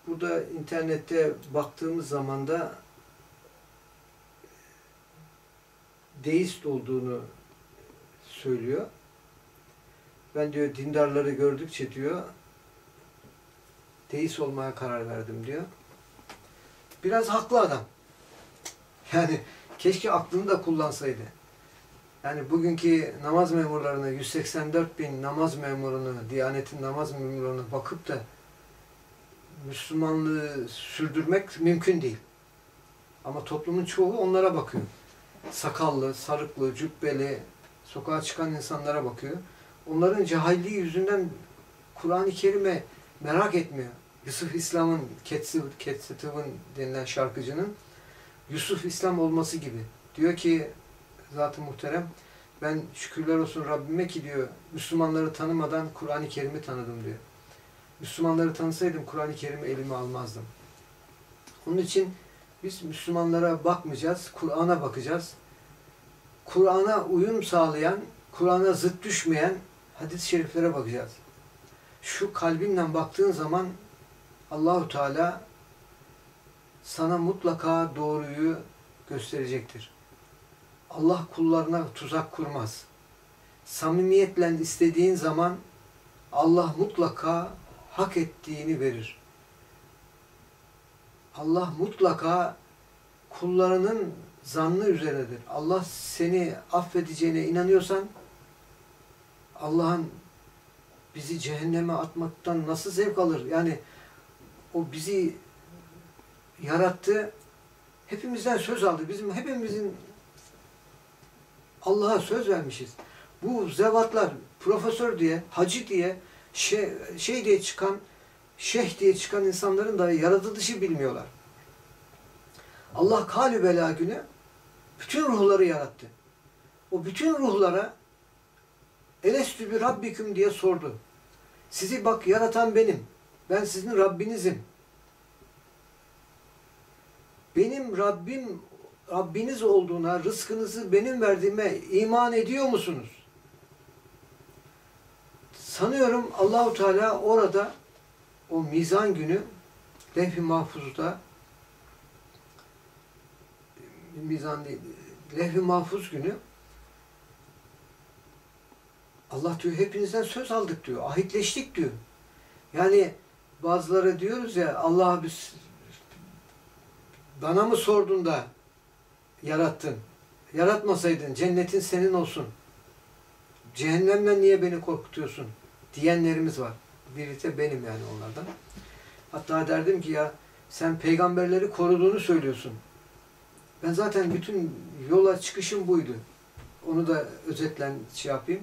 A: Burada internette baktığımız zaman da deist olduğunu söylüyor. Ben diyor dindarları gördükçe diyor deist olmaya karar verdim diyor. Biraz haklı adam. Yani keşke aklını da kullansaydı. Yani bugünkü namaz memurlarına 184 bin namaz memurunu, Diyanet'in namaz memuruna bakıp da Müslümanlığı sürdürmek mümkün değil. Ama toplumun çoğu onlara bakıyor. Sakallı, sarıklı, cübbeli, sokağa çıkan insanlara bakıyor. Onların cahilliği yüzünden Kur'an-ı Kerim'e merak etmiyor. Yusuf İslam'ın, Ketsetiv'in denilen şarkıcının Yusuf İslam olması gibi. Diyor ki Zat-ı Muhterem ben şükürler olsun Rabbime ki diyor Müslümanları tanımadan Kur'an-ı Kerim'i tanıdım diyor. Müslümanları tanısaydım Kur'an-ı Kerim'i elime almazdım. Onun için biz Müslümanlara bakmayacağız, Kur'an'a bakacağız. Kur'an'a uyum sağlayan, Kur'an'a zıt düşmeyen hadis-i şeriflere bakacağız. Şu kalbinle baktığın zaman Allahu Teala sana mutlaka doğruyu gösterecektir. Allah kullarına tuzak kurmaz. Samimiyetle istediğin zaman Allah mutlaka hak ettiğini verir. Allah mutlaka kullarının zannı üzeredir. Allah seni affedeceğine inanıyorsan Allah'ın bizi cehenneme atmaktan nasıl zevk alır? Yani o bizi yarattı. Hepimizden söz aldı. Bizim hepimizin Allah'a söz vermişiz. Bu zevatlar profesör diye, hacı diye, şey, şey diye çıkan, şeyh diye çıkan insanların da yaratılışı bilmiyorlar. Allah kalü bela günü bütün ruhları yarattı. O bütün ruhlara elestü bir rabbiküm diye sordu. Sizi bak yaratan benim. Ben sizin Rabbinizim. Benim Rabbim Rabbiniz olduğuna, rızkınızı benim verdiğime iman ediyor musunuz? Sanıyorum Allahu Teala orada o mizan günü levh-i mahfuzda mizan değil, levh-i mahfuz günü Allah diyor hepinizden söz aldık diyor. Ahitleştik diyor. Yani bazıları diyoruz ya Allah biz bana mı sordun da yarattın? Yaratmasaydın cennetin senin olsun. Cehennemle niye beni korkutuyorsun? Diyenlerimiz var. Biri de benim yani onlardan. Hatta derdim ki ya sen peygamberleri koruduğunu söylüyorsun. Ben zaten bütün yola çıkışım buydu. Onu da özetlen şey yapayım.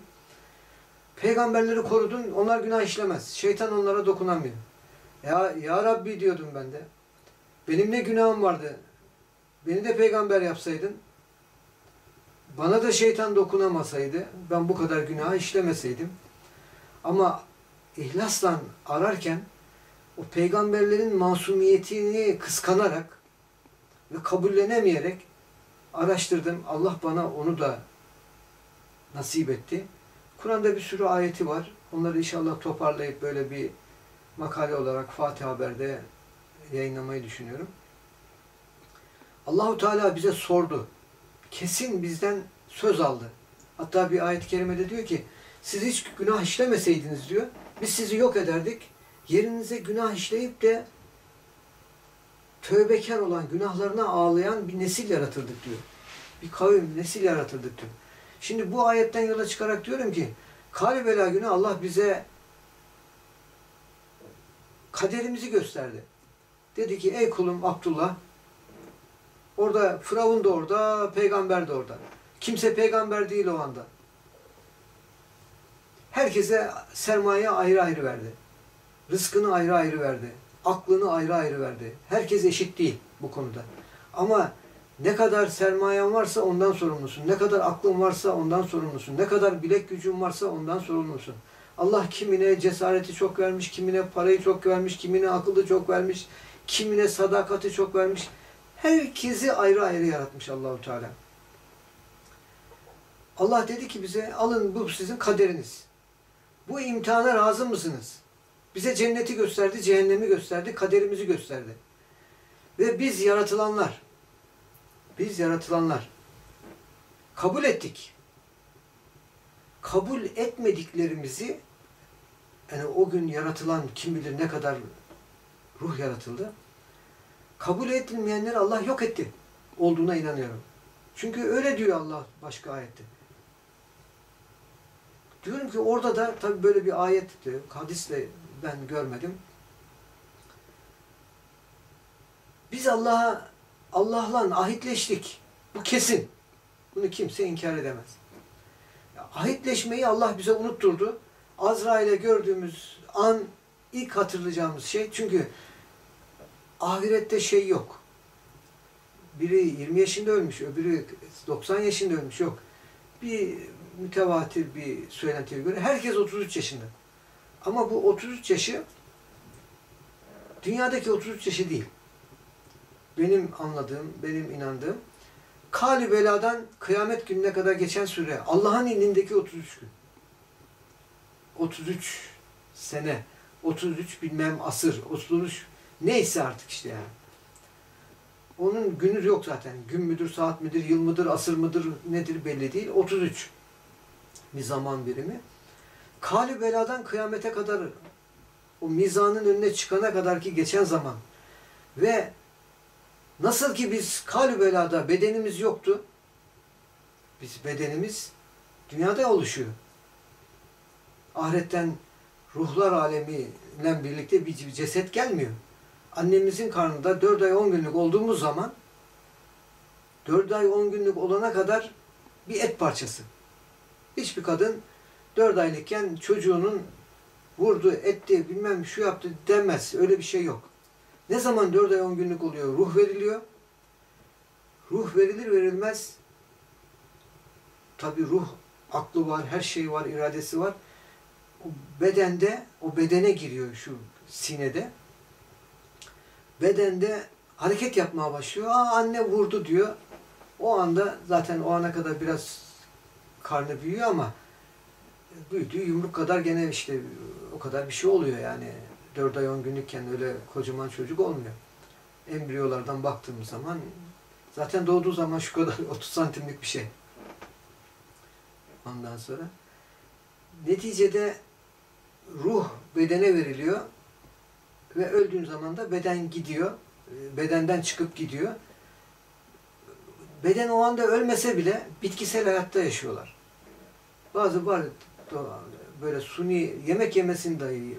A: Peygamberleri korudun, onlar günah işlemez. Şeytan onlara dokunamıyor. Ya, ya Rabbi diyordum ben de. Benim ne günahım vardı? Beni de peygamber yapsaydın, bana da şeytan dokunamasaydı, ben bu kadar günah işlemeseydim. Ama ihlasla ararken o peygamberlerin masumiyetini kıskanarak ve kabullenemeyerek araştırdım. Allah bana onu da nasip etti. Kur'an'da bir sürü ayeti var. Onları inşallah toparlayıp böyle bir makale olarak Fatih Haber'de yayınlamayı düşünüyorum. Allahu Teala bize sordu. Kesin bizden söz aldı. Hatta bir ayet-i kerimede diyor ki siz hiç günah işlemeseydiniz diyor. Biz sizi yok ederdik. Yerinize günah işleyip de tövbekar olan, günahlarına ağlayan bir nesil yaratırdık diyor. Bir kavim, nesil yaratırdık diyor. Şimdi bu ayetten yola çıkarak diyorum ki Kâli bela günü Allah bize kaderimizi gösterdi. Dedi ki ey kulum Abdullah orada Firavun da orada, peygamber de orada. Kimse peygamber değil o anda. Herkese sermaye ayrı ayrı verdi. Rızkını ayrı ayrı verdi. Aklını ayrı ayrı verdi. Herkes eşit değil bu konuda. Ama ne kadar sermayen varsa ondan sorumlusun. Ne kadar aklın varsa ondan sorumlusun. Ne kadar bilek gücün varsa ondan sorumlusun. Allah kimine cesareti çok vermiş, kimine parayı çok vermiş, kimine akıllı çok vermiş, kimine sadakati çok vermiş. Herkesi ayrı ayrı yaratmış Allahu Teala. Allah dedi ki bize alın bu sizin kaderiniz. Bu imtihana razı mısınız? Bize cenneti gösterdi, cehennemi gösterdi, kaderimizi gösterdi. Ve biz yaratılanlar, biz yaratılanlar kabul ettik. Kabul etmediklerimizi yani o gün yaratılan kim bilir ne kadar ruh yaratıldı. Kabul edilmeyenleri Allah yok etti. Olduğuna inanıyorum. Çünkü öyle diyor Allah başka ayette. Diyorum ki orada da tabi böyle bir ayet, hadisle ben görmedim. Biz Allah'a Allah'la ahitleştik. Bu kesin. Bunu kimse inkar edemez. Ahitleşmeyi Allah bize unutturdu. Azrail'e gördüğümüz an ilk hatırlayacağımız şey. Çünkü ahirette şey yok. Biri 20 yaşında ölmüş, öbürü 90 yaşında ölmüş. Yok. Bir mütevatir bir söylentiye göre herkes 33 yaşında. Ama bu 33 yaşı dünyadaki 33 yaşı değil. Benim anladığım, benim inandığım Kali beladan kıyamet gününe kadar geçen süre Allah'ın indindeki 33 gün. 33 sene, 33 bilmem asır, 33 neyse artık işte yani. Onun günü yok zaten. Gün müdür, saat midir, yıl mıdır, asır mıdır, nedir belli değil. 33 bir zaman birimi. Kali beladan kıyamete kadar o mizanın önüne çıkana kadar ki geçen zaman ve nasıl ki biz kali belada bedenimiz yoktu biz bedenimiz dünyada oluşuyor. Ahiretten ruhlar alemiyle birlikte bir ceset gelmiyor. Annemizin karnında 4 ay 10 günlük olduğumuz zaman 4 ay 10 günlük olana kadar bir et parçası. Hiçbir kadın 4 aylıkken çocuğunun vurdu, etti, bilmem şu yaptı demez. Öyle bir şey yok. Ne zaman 4 ay 10 günlük oluyor? Ruh veriliyor. Ruh verilir verilmez. Tabi ruh aklı var, her şey var, iradesi var. O bedende, o bedene giriyor şu sinede. Bedende hareket yapmaya başlıyor. Aa anne vurdu diyor. O anda zaten o ana kadar biraz karnı büyüyor ama büyüdüğü yumruk kadar gene işte o kadar bir şey oluyor yani. 4 ay 10 günlükken öyle kocaman çocuk olmuyor. Embriyolardan baktığımız zaman zaten doğduğu zaman şu kadar 30 santimlik bir şey. Ondan sonra neticede ruh bedene veriliyor ve öldüğün zaman da beden gidiyor. Bedenden çıkıp gidiyor. Beden o anda ölmese bile bitkisel hayatta yaşıyorlar. Bazı var böyle suni yemek yemesini dahi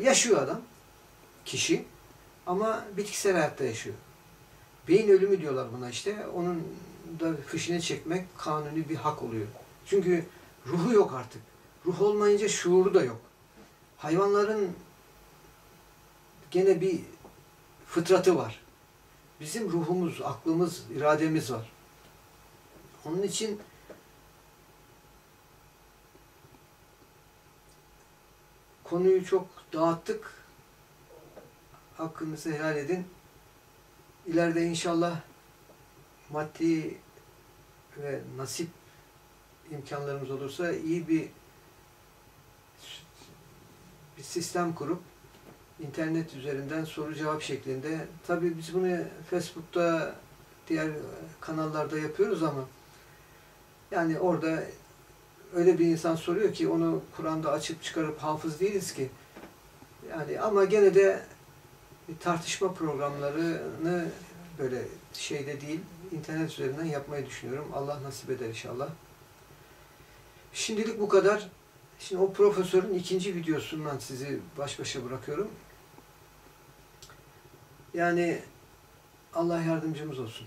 A: yaşıyor adam, kişi ama bitkisel hayatta yaşıyor. Beyin ölümü diyorlar buna işte. Onun da fişini çekmek kanuni bir hak oluyor. Çünkü ruhu yok artık. Ruh olmayınca şuuru da yok. Hayvanların gene bir fıtratı var. Bizim ruhumuz, aklımız, irademiz var. Onun için konuyu çok dağıttık. Hakkınızı helal edin. İleride inşallah maddi ve nasip imkanlarımız olursa iyi bir bir sistem kurup internet üzerinden soru cevap şeklinde tabii biz bunu Facebook'ta diğer kanallarda yapıyoruz ama yani orada öyle bir insan soruyor ki onu Kur'an'da açıp çıkarıp hafız değiliz ki. Yani ama gene de tartışma programlarını böyle şeyde değil, internet üzerinden yapmayı düşünüyorum. Allah nasip eder inşallah. Şimdilik bu kadar. Şimdi o profesörün ikinci videosundan sizi baş başa bırakıyorum. Yani Allah yardımcımız olsun.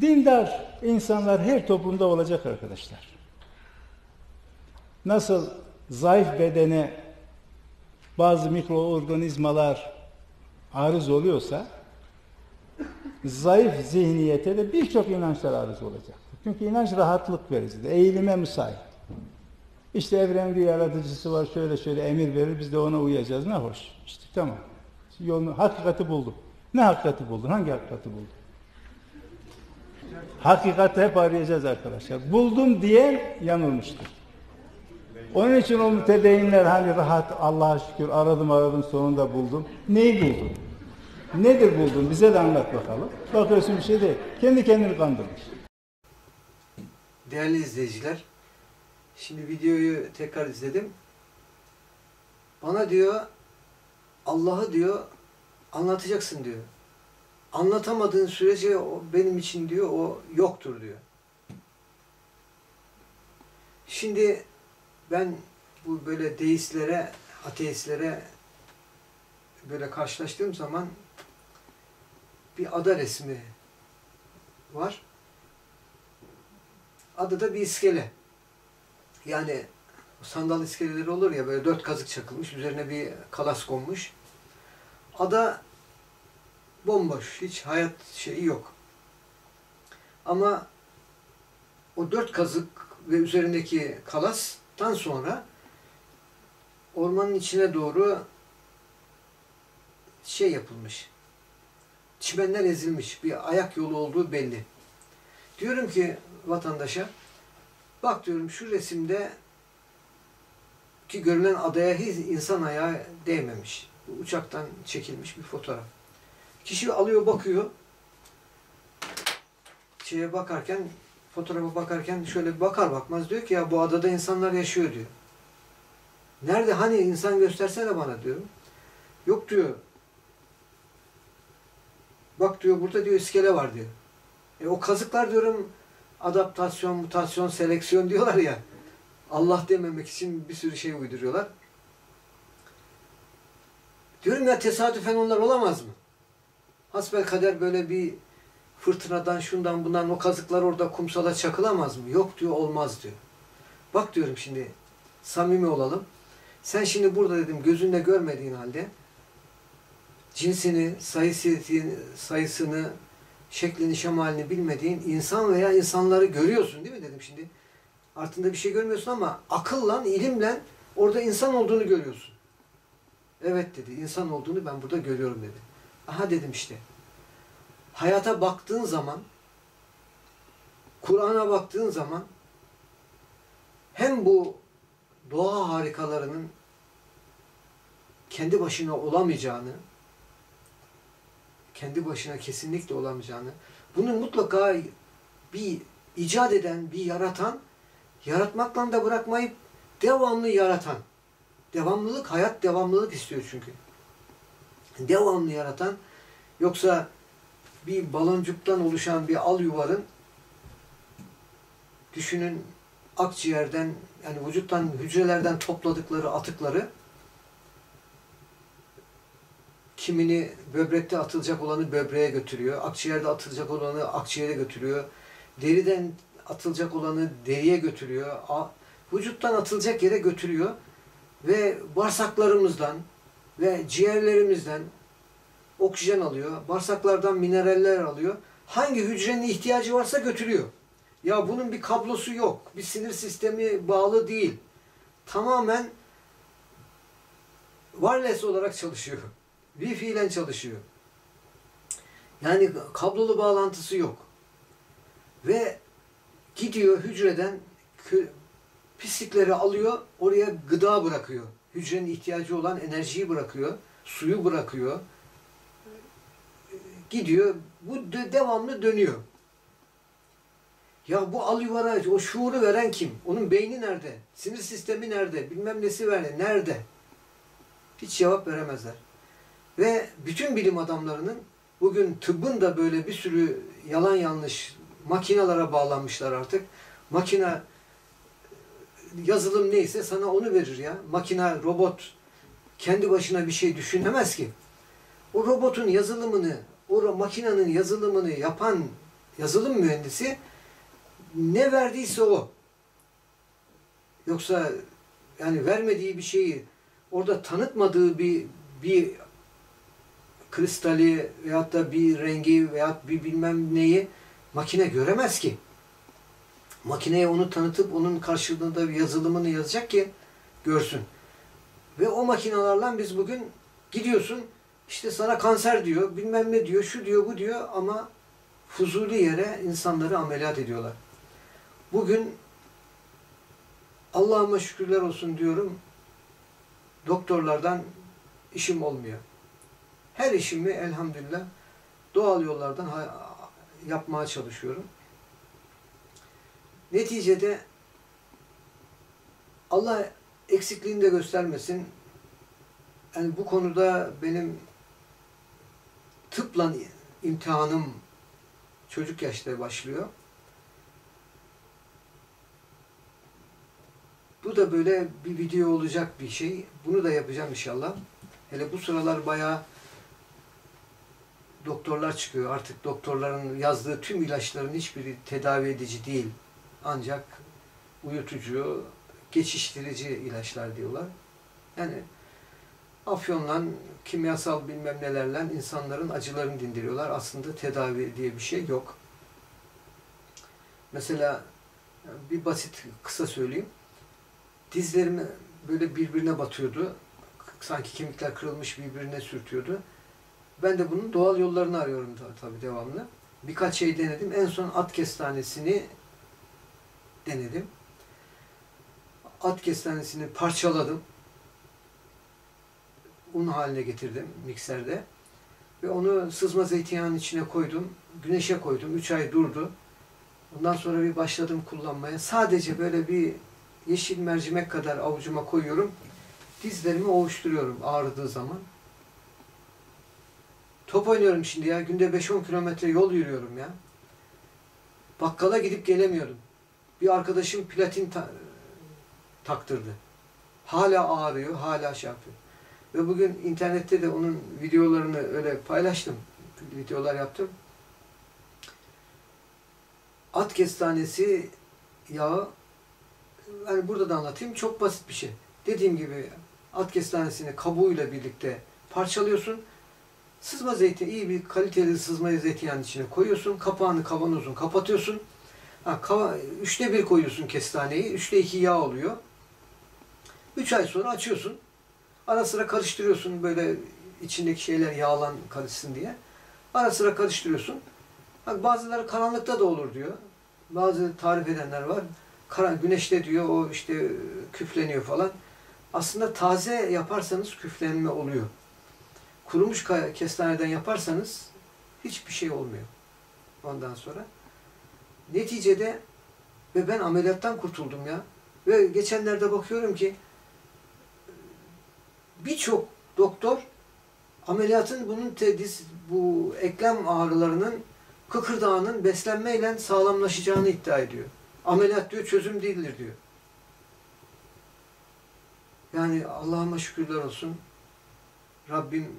B: Dindar insanlar her toplumda olacak arkadaşlar. Nasıl zayıf bedene bazı mikroorganizmalar arız oluyorsa zayıf zihniyete de birçok inançlar arız olacak. Çünkü inanç rahatlık vericidir, eğilime müsait. İşte evrenin bir yaratıcısı var, şöyle şöyle emir verir, biz de ona uyacağız. Ne hoş. İşte tamam. Yolunu, hakikati buldum. Ne hakikati buldun? Hangi hakikati buldun? Hakikati hep arayacağız arkadaşlar. Buldum diyen yanılmıştır. Onun için o mütedeyinler hani rahat Allah'a şükür aradım aradım sonunda buldum. Neyi buldun? Nedir buldun? Bize de anlat bakalım. Bakıyorsun bir şey değil. Kendi kendini kandırmış.
A: Değerli izleyiciler, şimdi videoyu tekrar izledim. Bana diyor, Allah'ı diyor, anlatacaksın diyor. Anlatamadığın sürece o benim için diyor, o yoktur diyor. Şimdi ben bu böyle deistlere, ateistlere böyle karşılaştığım zaman bir ada resmi var. Adı da bir iskele. Yani sandal iskeleleri olur ya böyle dört kazık çakılmış, üzerine bir kalas konmuş. Ada bomboş, hiç hayat şeyi yok. Ama o dört kazık ve üzerindeki kalastan sonra ormanın içine doğru şey yapılmış. Çimenler ezilmiş. Bir ayak yolu olduğu belli. Diyorum ki vatandaşa bak diyorum şu resimde ki görünen adaya hiç insan ayağı değmemiş. Uçaktan çekilmiş bir fotoğraf. Kişi alıyor bakıyor. Şeye bakarken fotoğrafa bakarken şöyle bakar bakmaz diyor ki ya bu adada insanlar yaşıyor diyor. Nerede hani insan göstersene bana diyorum. Yok diyor. Bak diyor burada diyor iskele var diyor. E o kazıklar diyorum adaptasyon, mutasyon, seleksiyon diyorlar ya. Allah dememek için bir sürü şey uyduruyorlar. Diyorum ya tesadüfen onlar olamaz mı? Hasbel kader böyle bir fırtınadan, şundan bundan o kazıklar orada kumsala çakılamaz mı? Yok diyor, olmaz diyor. Bak diyorum şimdi, samimi olalım. Sen şimdi burada dedim gözünle görmediğin halde cinsini, sayısı, sayısını, şeklini, şemalini bilmediğin insan veya insanları görüyorsun değil mi dedim şimdi. Altında bir şey görmüyorsun ama akılla, ilimle orada insan olduğunu görüyorsun. Evet dedi, insan olduğunu ben burada görüyorum dedi. Aha dedim işte. Hayata baktığın zaman, Kur'an'a baktığın zaman hem bu doğa harikalarının kendi başına olamayacağını, kendi başına kesinlikle olamayacağını, bunu mutlaka bir icat eden, bir yaratan, yaratmakla da bırakmayıp devamlı yaratan, devamlılık, hayat devamlılık istiyor çünkü. Devamlı yaratan, yoksa bir baloncuktan oluşan bir al yuvarın düşünün akciğerden yani vücuttan hücrelerden topladıkları atıkları kimini böbrekte atılacak olanı böbreğe götürüyor. Akciğerde atılacak olanı akciğere götürüyor. Deriden atılacak olanı deriye götürüyor. Vücuttan atılacak yere götürüyor. Ve bağırsaklarımızdan ve ciğerlerimizden oksijen alıyor. Bağırsaklardan mineraller alıyor. Hangi hücrenin ihtiyacı varsa götürüyor. Ya bunun bir kablosu yok. Bir sinir sistemi bağlı değil. tamamen wireless olarak çalışıyor. Wi-Fi çalışıyor. Yani kablolu bağlantısı yok. Ve gidiyor hücreden pislikleri alıyor, oraya gıda bırakıyor. Hücrenin ihtiyacı olan enerjiyi bırakıyor, suyu bırakıyor. Gidiyor, bu de- devamlı dönüyor. Ya bu al yuvara, o şuuru veren kim? Onun beyni nerede? Sinir sistemi nerede? Bilmem nesi verdi. Nerede? Hiç cevap veremezler. Ve bütün bilim adamlarının bugün tıbbın da böyle bir sürü yalan yanlış makinalara bağlanmışlar artık. Makine yazılım neyse sana onu verir ya. Makine, robot kendi başına bir şey düşünemez ki. O robotun yazılımını, o makinenin yazılımını yapan yazılım mühendisi ne verdiyse o. Yoksa yani vermediği bir şeyi orada tanıtmadığı bir bir kristali veyahut da bir rengi veyahut bir bilmem neyi makine göremez ki. Makineye onu tanıtıp onun karşılığında bir yazılımını yazacak ki görsün. Ve o makinalarla biz bugün gidiyorsun işte sana kanser diyor, bilmem ne diyor, şu diyor, bu diyor ama fuzuli yere insanları ameliyat ediyorlar. Bugün Allah'ıma şükürler olsun diyorum. Doktorlardan işim olmuyor. Her işimi elhamdülillah doğal yollardan yapmaya çalışıyorum. Neticede Allah eksikliğini de göstermesin. Yani bu konuda benim tıpla imtihanım çocuk yaşta başlıyor. Bu da böyle bir video olacak bir şey. Bunu da yapacağım inşallah. Hele bu sıralar bayağı doktorlar çıkıyor. Artık doktorların yazdığı tüm ilaçların hiçbiri tedavi edici değil. Ancak uyutucu, geçiştirici ilaçlar diyorlar. Yani afyonla, kimyasal bilmem nelerle insanların acılarını dindiriyorlar. Aslında tedavi diye bir şey yok. Mesela bir basit kısa söyleyeyim. Dizlerimi böyle birbirine batıyordu. Sanki kemikler kırılmış birbirine sürtüyordu. Ben de bunun doğal yollarını arıyorum ta- tabii devamlı. Birkaç şey denedim. En son at kestanesini denedim. At kestanesini parçaladım. Un haline getirdim mikserde. Ve onu sızma zeytinyağının içine koydum. Güneşe koydum. Üç ay durdu. Ondan sonra bir başladım kullanmaya. Sadece böyle bir yeşil mercimek kadar avucuma koyuyorum. Dizlerimi ovuşturuyorum ağrıdığı zaman. Top oynuyorum şimdi ya. Günde 5-10 kilometre yol yürüyorum ya. Bakkala gidip gelemiyordum. Bir arkadaşım platin ta- taktırdı. Hala ağrıyor, hala şey yapıyor. Ve bugün internette de onun videolarını öyle paylaştım. Videolar yaptım. At kestanesi yağı yani burada da anlatayım. Çok basit bir şey. Dediğim gibi at kestanesini kabuğuyla birlikte parçalıyorsun. Sızma zeytin, iyi bir kaliteli sızma zeytinyağının içine koyuyorsun. Kapağını kavanozun kapatıyorsun. Ha, kava, üçte bir koyuyorsun kestaneyi. Üçte iki yağ oluyor. Üç ay sonra açıyorsun. Ara sıra karıştırıyorsun böyle içindeki şeyler yağlan karışsın diye. Ara sıra karıştırıyorsun. Bak bazıları karanlıkta da olur diyor. Bazı tarif edenler var. Karan, güneşte diyor o işte küfleniyor falan. Aslında taze yaparsanız küflenme oluyor. Kurumuş kestaneden yaparsanız hiçbir şey olmuyor. Ondan sonra. Neticede ve ben ameliyattan kurtuldum ya. Ve geçenlerde bakıyorum ki birçok doktor ameliyatın bunun tedis, bu eklem ağrılarının kıkırdağının beslenmeyle sağlamlaşacağını iddia ediyor. Ameliyat diyor çözüm değildir diyor. Yani Allah'ıma şükürler olsun. Rabbim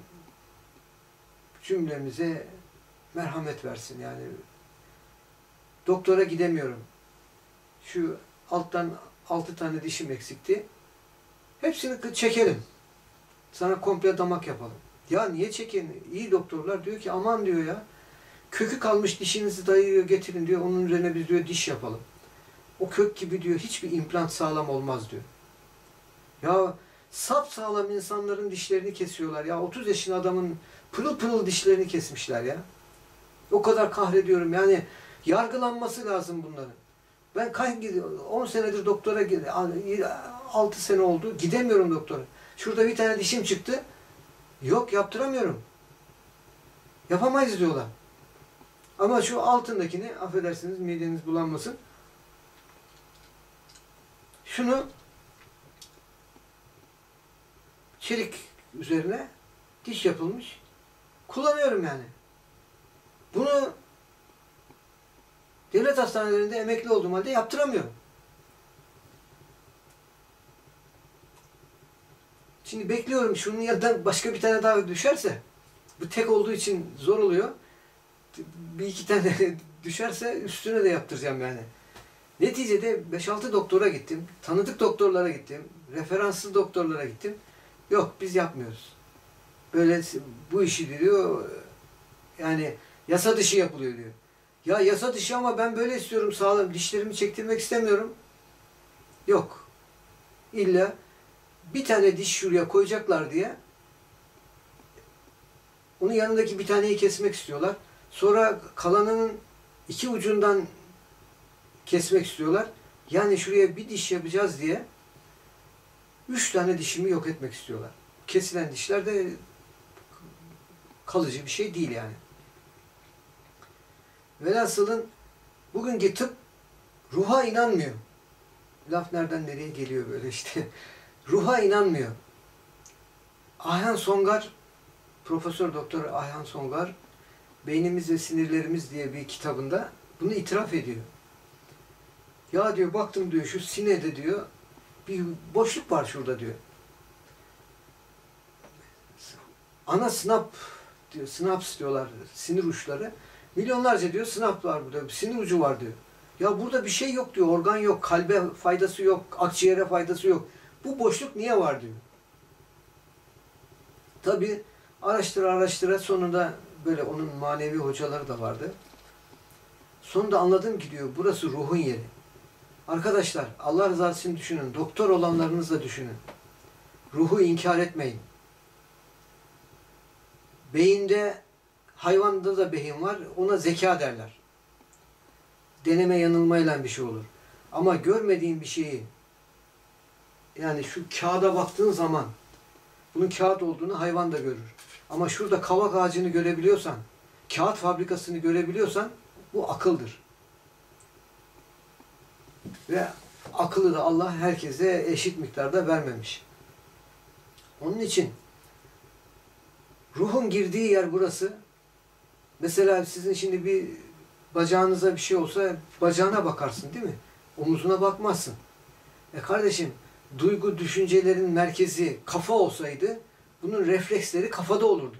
A: cümlemize merhamet versin. Yani doktora gidemiyorum. Şu alttan altı tane dişim eksikti. Hepsini çekelim. Sana komple damak yapalım. Ya niye çekin? İyi doktorlar diyor ki aman diyor ya. Kökü kalmış dişinizi dayıyor getirin diyor. Onun üzerine biz diyor diş yapalım. O kök gibi diyor hiçbir implant sağlam olmaz diyor. Ya sap sağlam insanların dişlerini kesiyorlar ya. 30 yaşında adamın pırıl pırıl dişlerini kesmişler ya. O kadar kahrediyorum yani yargılanması lazım bunların. Ben kaç 10 senedir doktora 6 sene oldu gidemiyorum doktora. Şurada bir tane dişim çıktı. Yok yaptıramıyorum. Yapamayız diyorlar. Ama şu altındakini affedersiniz mideniz bulanmasın. Şunu çelik üzerine diş yapılmış. Kullanıyorum yani. Bunu devlet hastanelerinde emekli olduğum halde yaptıramıyorum. Şimdi bekliyorum şunun yanından başka bir tane daha düşerse bu tek olduğu için zor oluyor. Bir iki tane düşerse üstüne de yaptıracağım yani. Neticede 5-6 doktora gittim. Tanıdık doktorlara gittim. Referanslı doktorlara gittim. Yok biz yapmıyoruz. Böyle bu işi diyor yani yasa dışı yapılıyor diyor. Ya yasa dışı ama ben böyle istiyorum sağlam. Dişlerimi çektirmek istemiyorum. Yok. İlla bir tane diş şuraya koyacaklar diye onun yanındaki bir taneyi kesmek istiyorlar. Sonra kalanının iki ucundan kesmek istiyorlar. Yani şuraya bir diş yapacağız diye üç tane dişimi yok etmek istiyorlar. Kesilen dişler de kalıcı bir şey değil yani. Velhasılın bugünkü tıp ruha inanmıyor. Laf nereden nereye geliyor böyle işte. Ruha inanmıyor. Ayhan Songar, Profesör Doktor Ayhan Songar, Beynimiz ve Sinirlerimiz diye bir kitabında bunu itiraf ediyor. Ya diyor baktım diyor şu sinede diyor bir boşluk var şurada diyor. Ana snap diyor, snaps diyorlar sinir uçları. Milyonlarca diyor snap var burada, sinir ucu var diyor. Ya burada bir şey yok diyor, organ yok, kalbe faydası yok, akciğere faydası yok. Bu boşluk niye var diyor. Tabi araştıra araştıra sonunda böyle onun manevi hocaları da vardı. Sonunda anladım ki diyor burası ruhun yeri. Arkadaşlar Allah rızası için düşünün. Doktor olanlarınız da düşünün. Ruhu inkar etmeyin. Beyinde hayvanda da beyin var. Ona zeka derler. Deneme yanılmayla bir şey olur. Ama görmediğin bir şeyi yani şu kağıda baktığın zaman bunun kağıt olduğunu hayvan da görür. Ama şurada kavak ağacını görebiliyorsan, kağıt fabrikasını görebiliyorsan bu akıldır. Ve akıllı da Allah herkese eşit miktarda vermemiş. Onun için ruhun girdiği yer burası. Mesela sizin şimdi bir bacağınıza bir şey olsa bacağına bakarsın değil mi? Omuzuna bakmazsın. E kardeşim duygu düşüncelerin merkezi kafa olsaydı bunun refleksleri kafada olurdu.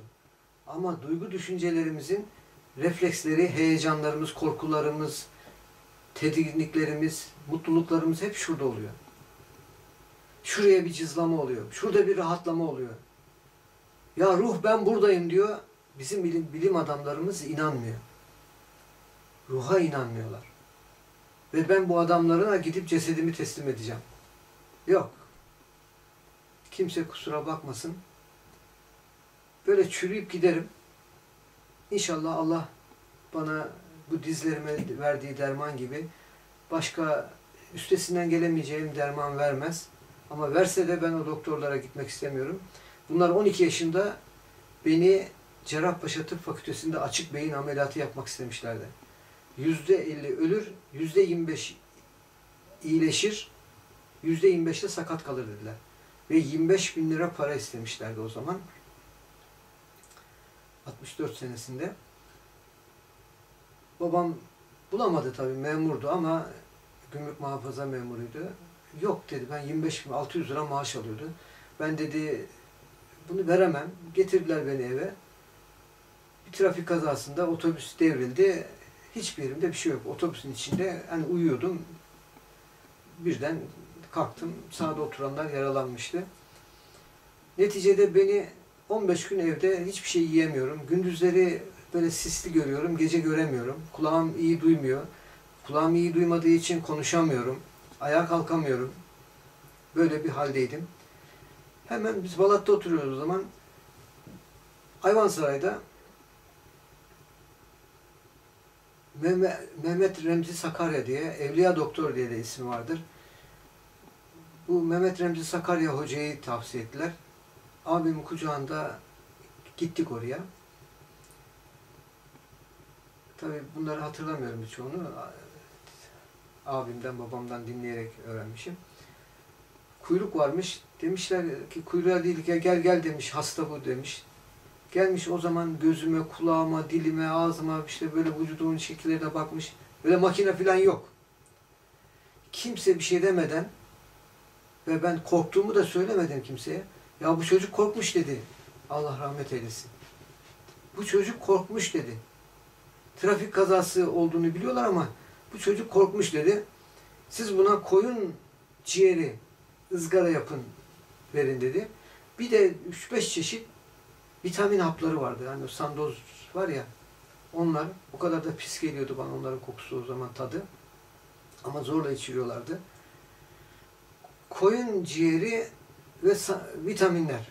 A: Ama duygu düşüncelerimizin refleksleri, heyecanlarımız, korkularımız, tedirginliklerimiz, mutluluklarımız hep şurada oluyor. Şuraya bir cızlama oluyor. Şurada bir rahatlama oluyor. Ya ruh ben buradayım diyor. Bizim bilim, bilim adamlarımız inanmıyor. Ruha inanmıyorlar. Ve ben bu adamlarına gidip cesedimi teslim edeceğim. Yok. Kimse kusura bakmasın. Böyle çürüyüp giderim. İnşallah Allah bana bu dizlerime verdiği derman gibi başka üstesinden gelemeyeceğim derman vermez. Ama verse de ben o doktorlara gitmek istemiyorum. Bunlar 12 yaşında beni Cerrahpaşa Tıp Fakültesi'nde açık beyin ameliyatı yapmak istemişlerdi. %50 ölür, %25 iyileşir, %25 de sakat kalır dediler. Ve 25 bin lira para istemişlerdi o zaman. 64 senesinde. Babam bulamadı tabii memurdu ama gümrük muhafaza memuruydu. Yok dedi ben 25 bin 600 lira maaş alıyordu. Ben dedi bunu veremem. Getirdiler beni eve. Bir trafik kazasında otobüs devrildi. Hiçbir yerimde bir şey yok. Otobüsün içinde hani uyuyordum. Birden kalktım. Sağda oturanlar yaralanmıştı. Neticede beni 15 gün evde hiçbir şey yiyemiyorum. Gündüzleri böyle sisli görüyorum, gece göremiyorum. Kulağım iyi duymuyor. Kulağım iyi duymadığı için konuşamıyorum. Ayağa kalkamıyorum. Böyle bir haldeydim. Hemen biz Balat'ta oturuyoruz o zaman. Ayvansaray'da Mehmet, Remzi Sakarya diye, Evliya Doktor diye de ismi vardır. Bu Mehmet Remzi Sakarya hocayı tavsiye ettiler. Abimin kucağında gittik oraya. Tabii bunları hatırlamıyorum birçoğunu. Abimden, babamdan dinleyerek öğrenmişim. Kuyruk varmış. Demişler ki kuyruğa değil gel gel gel demiş. Hasta bu demiş. Gelmiş o zaman gözüme, kulağıma, dilime, ağzıma işte böyle vücudumun şekillerine bakmış. Böyle makine falan yok. Kimse bir şey demeden ve ben korktuğumu da söylemedim kimseye. Ya bu çocuk korkmuş dedi. Allah rahmet eylesin. Bu çocuk korkmuş dedi. Trafik kazası olduğunu biliyorlar ama bu çocuk korkmuş dedi. Siz buna koyun ciğeri ızgara yapın verin dedi. Bir de 3-5 çeşit vitamin hapları vardı. Yani sandoz var ya onlar o kadar da pis geliyordu bana onların kokusu o zaman tadı. Ama zorla içiriyorlardı. Koyun ciğeri ve vitaminler.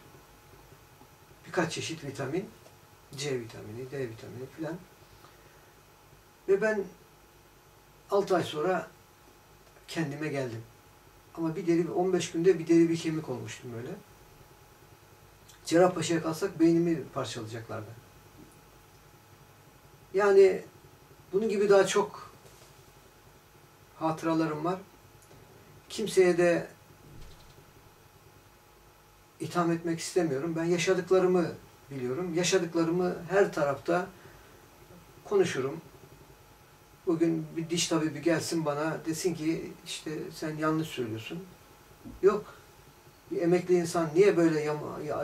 A: Birkaç çeşit vitamin. C vitamini, D vitamini filan. Ve ben 6 ay sonra kendime geldim. Ama bir deri, 15 günde bir deri bir kemik olmuştum böyle. Cerrahpaşa'ya kalsak beynimi parçalayacaklardı. Yani bunun gibi daha çok hatıralarım var. Kimseye de itham etmek istemiyorum. Ben yaşadıklarımı biliyorum. Yaşadıklarımı her tarafta konuşurum. Bugün bir diş tabibi gelsin bana desin ki işte sen yanlış söylüyorsun. Yok. Bir emekli insan niye böyle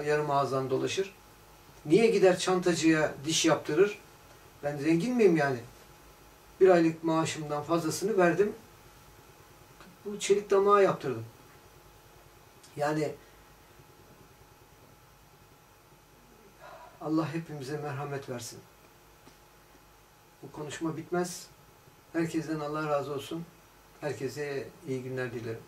A: yarım ağızdan dolaşır? Niye gider çantacıya diş yaptırır? Ben zengin miyim yani? Bir aylık maaşımdan fazlasını verdim. Bu çelik damağı yaptırdım. Yani Allah hepimize merhamet versin. Bu konuşma bitmez. Herkesten Allah razı olsun. Herkese iyi günler dilerim.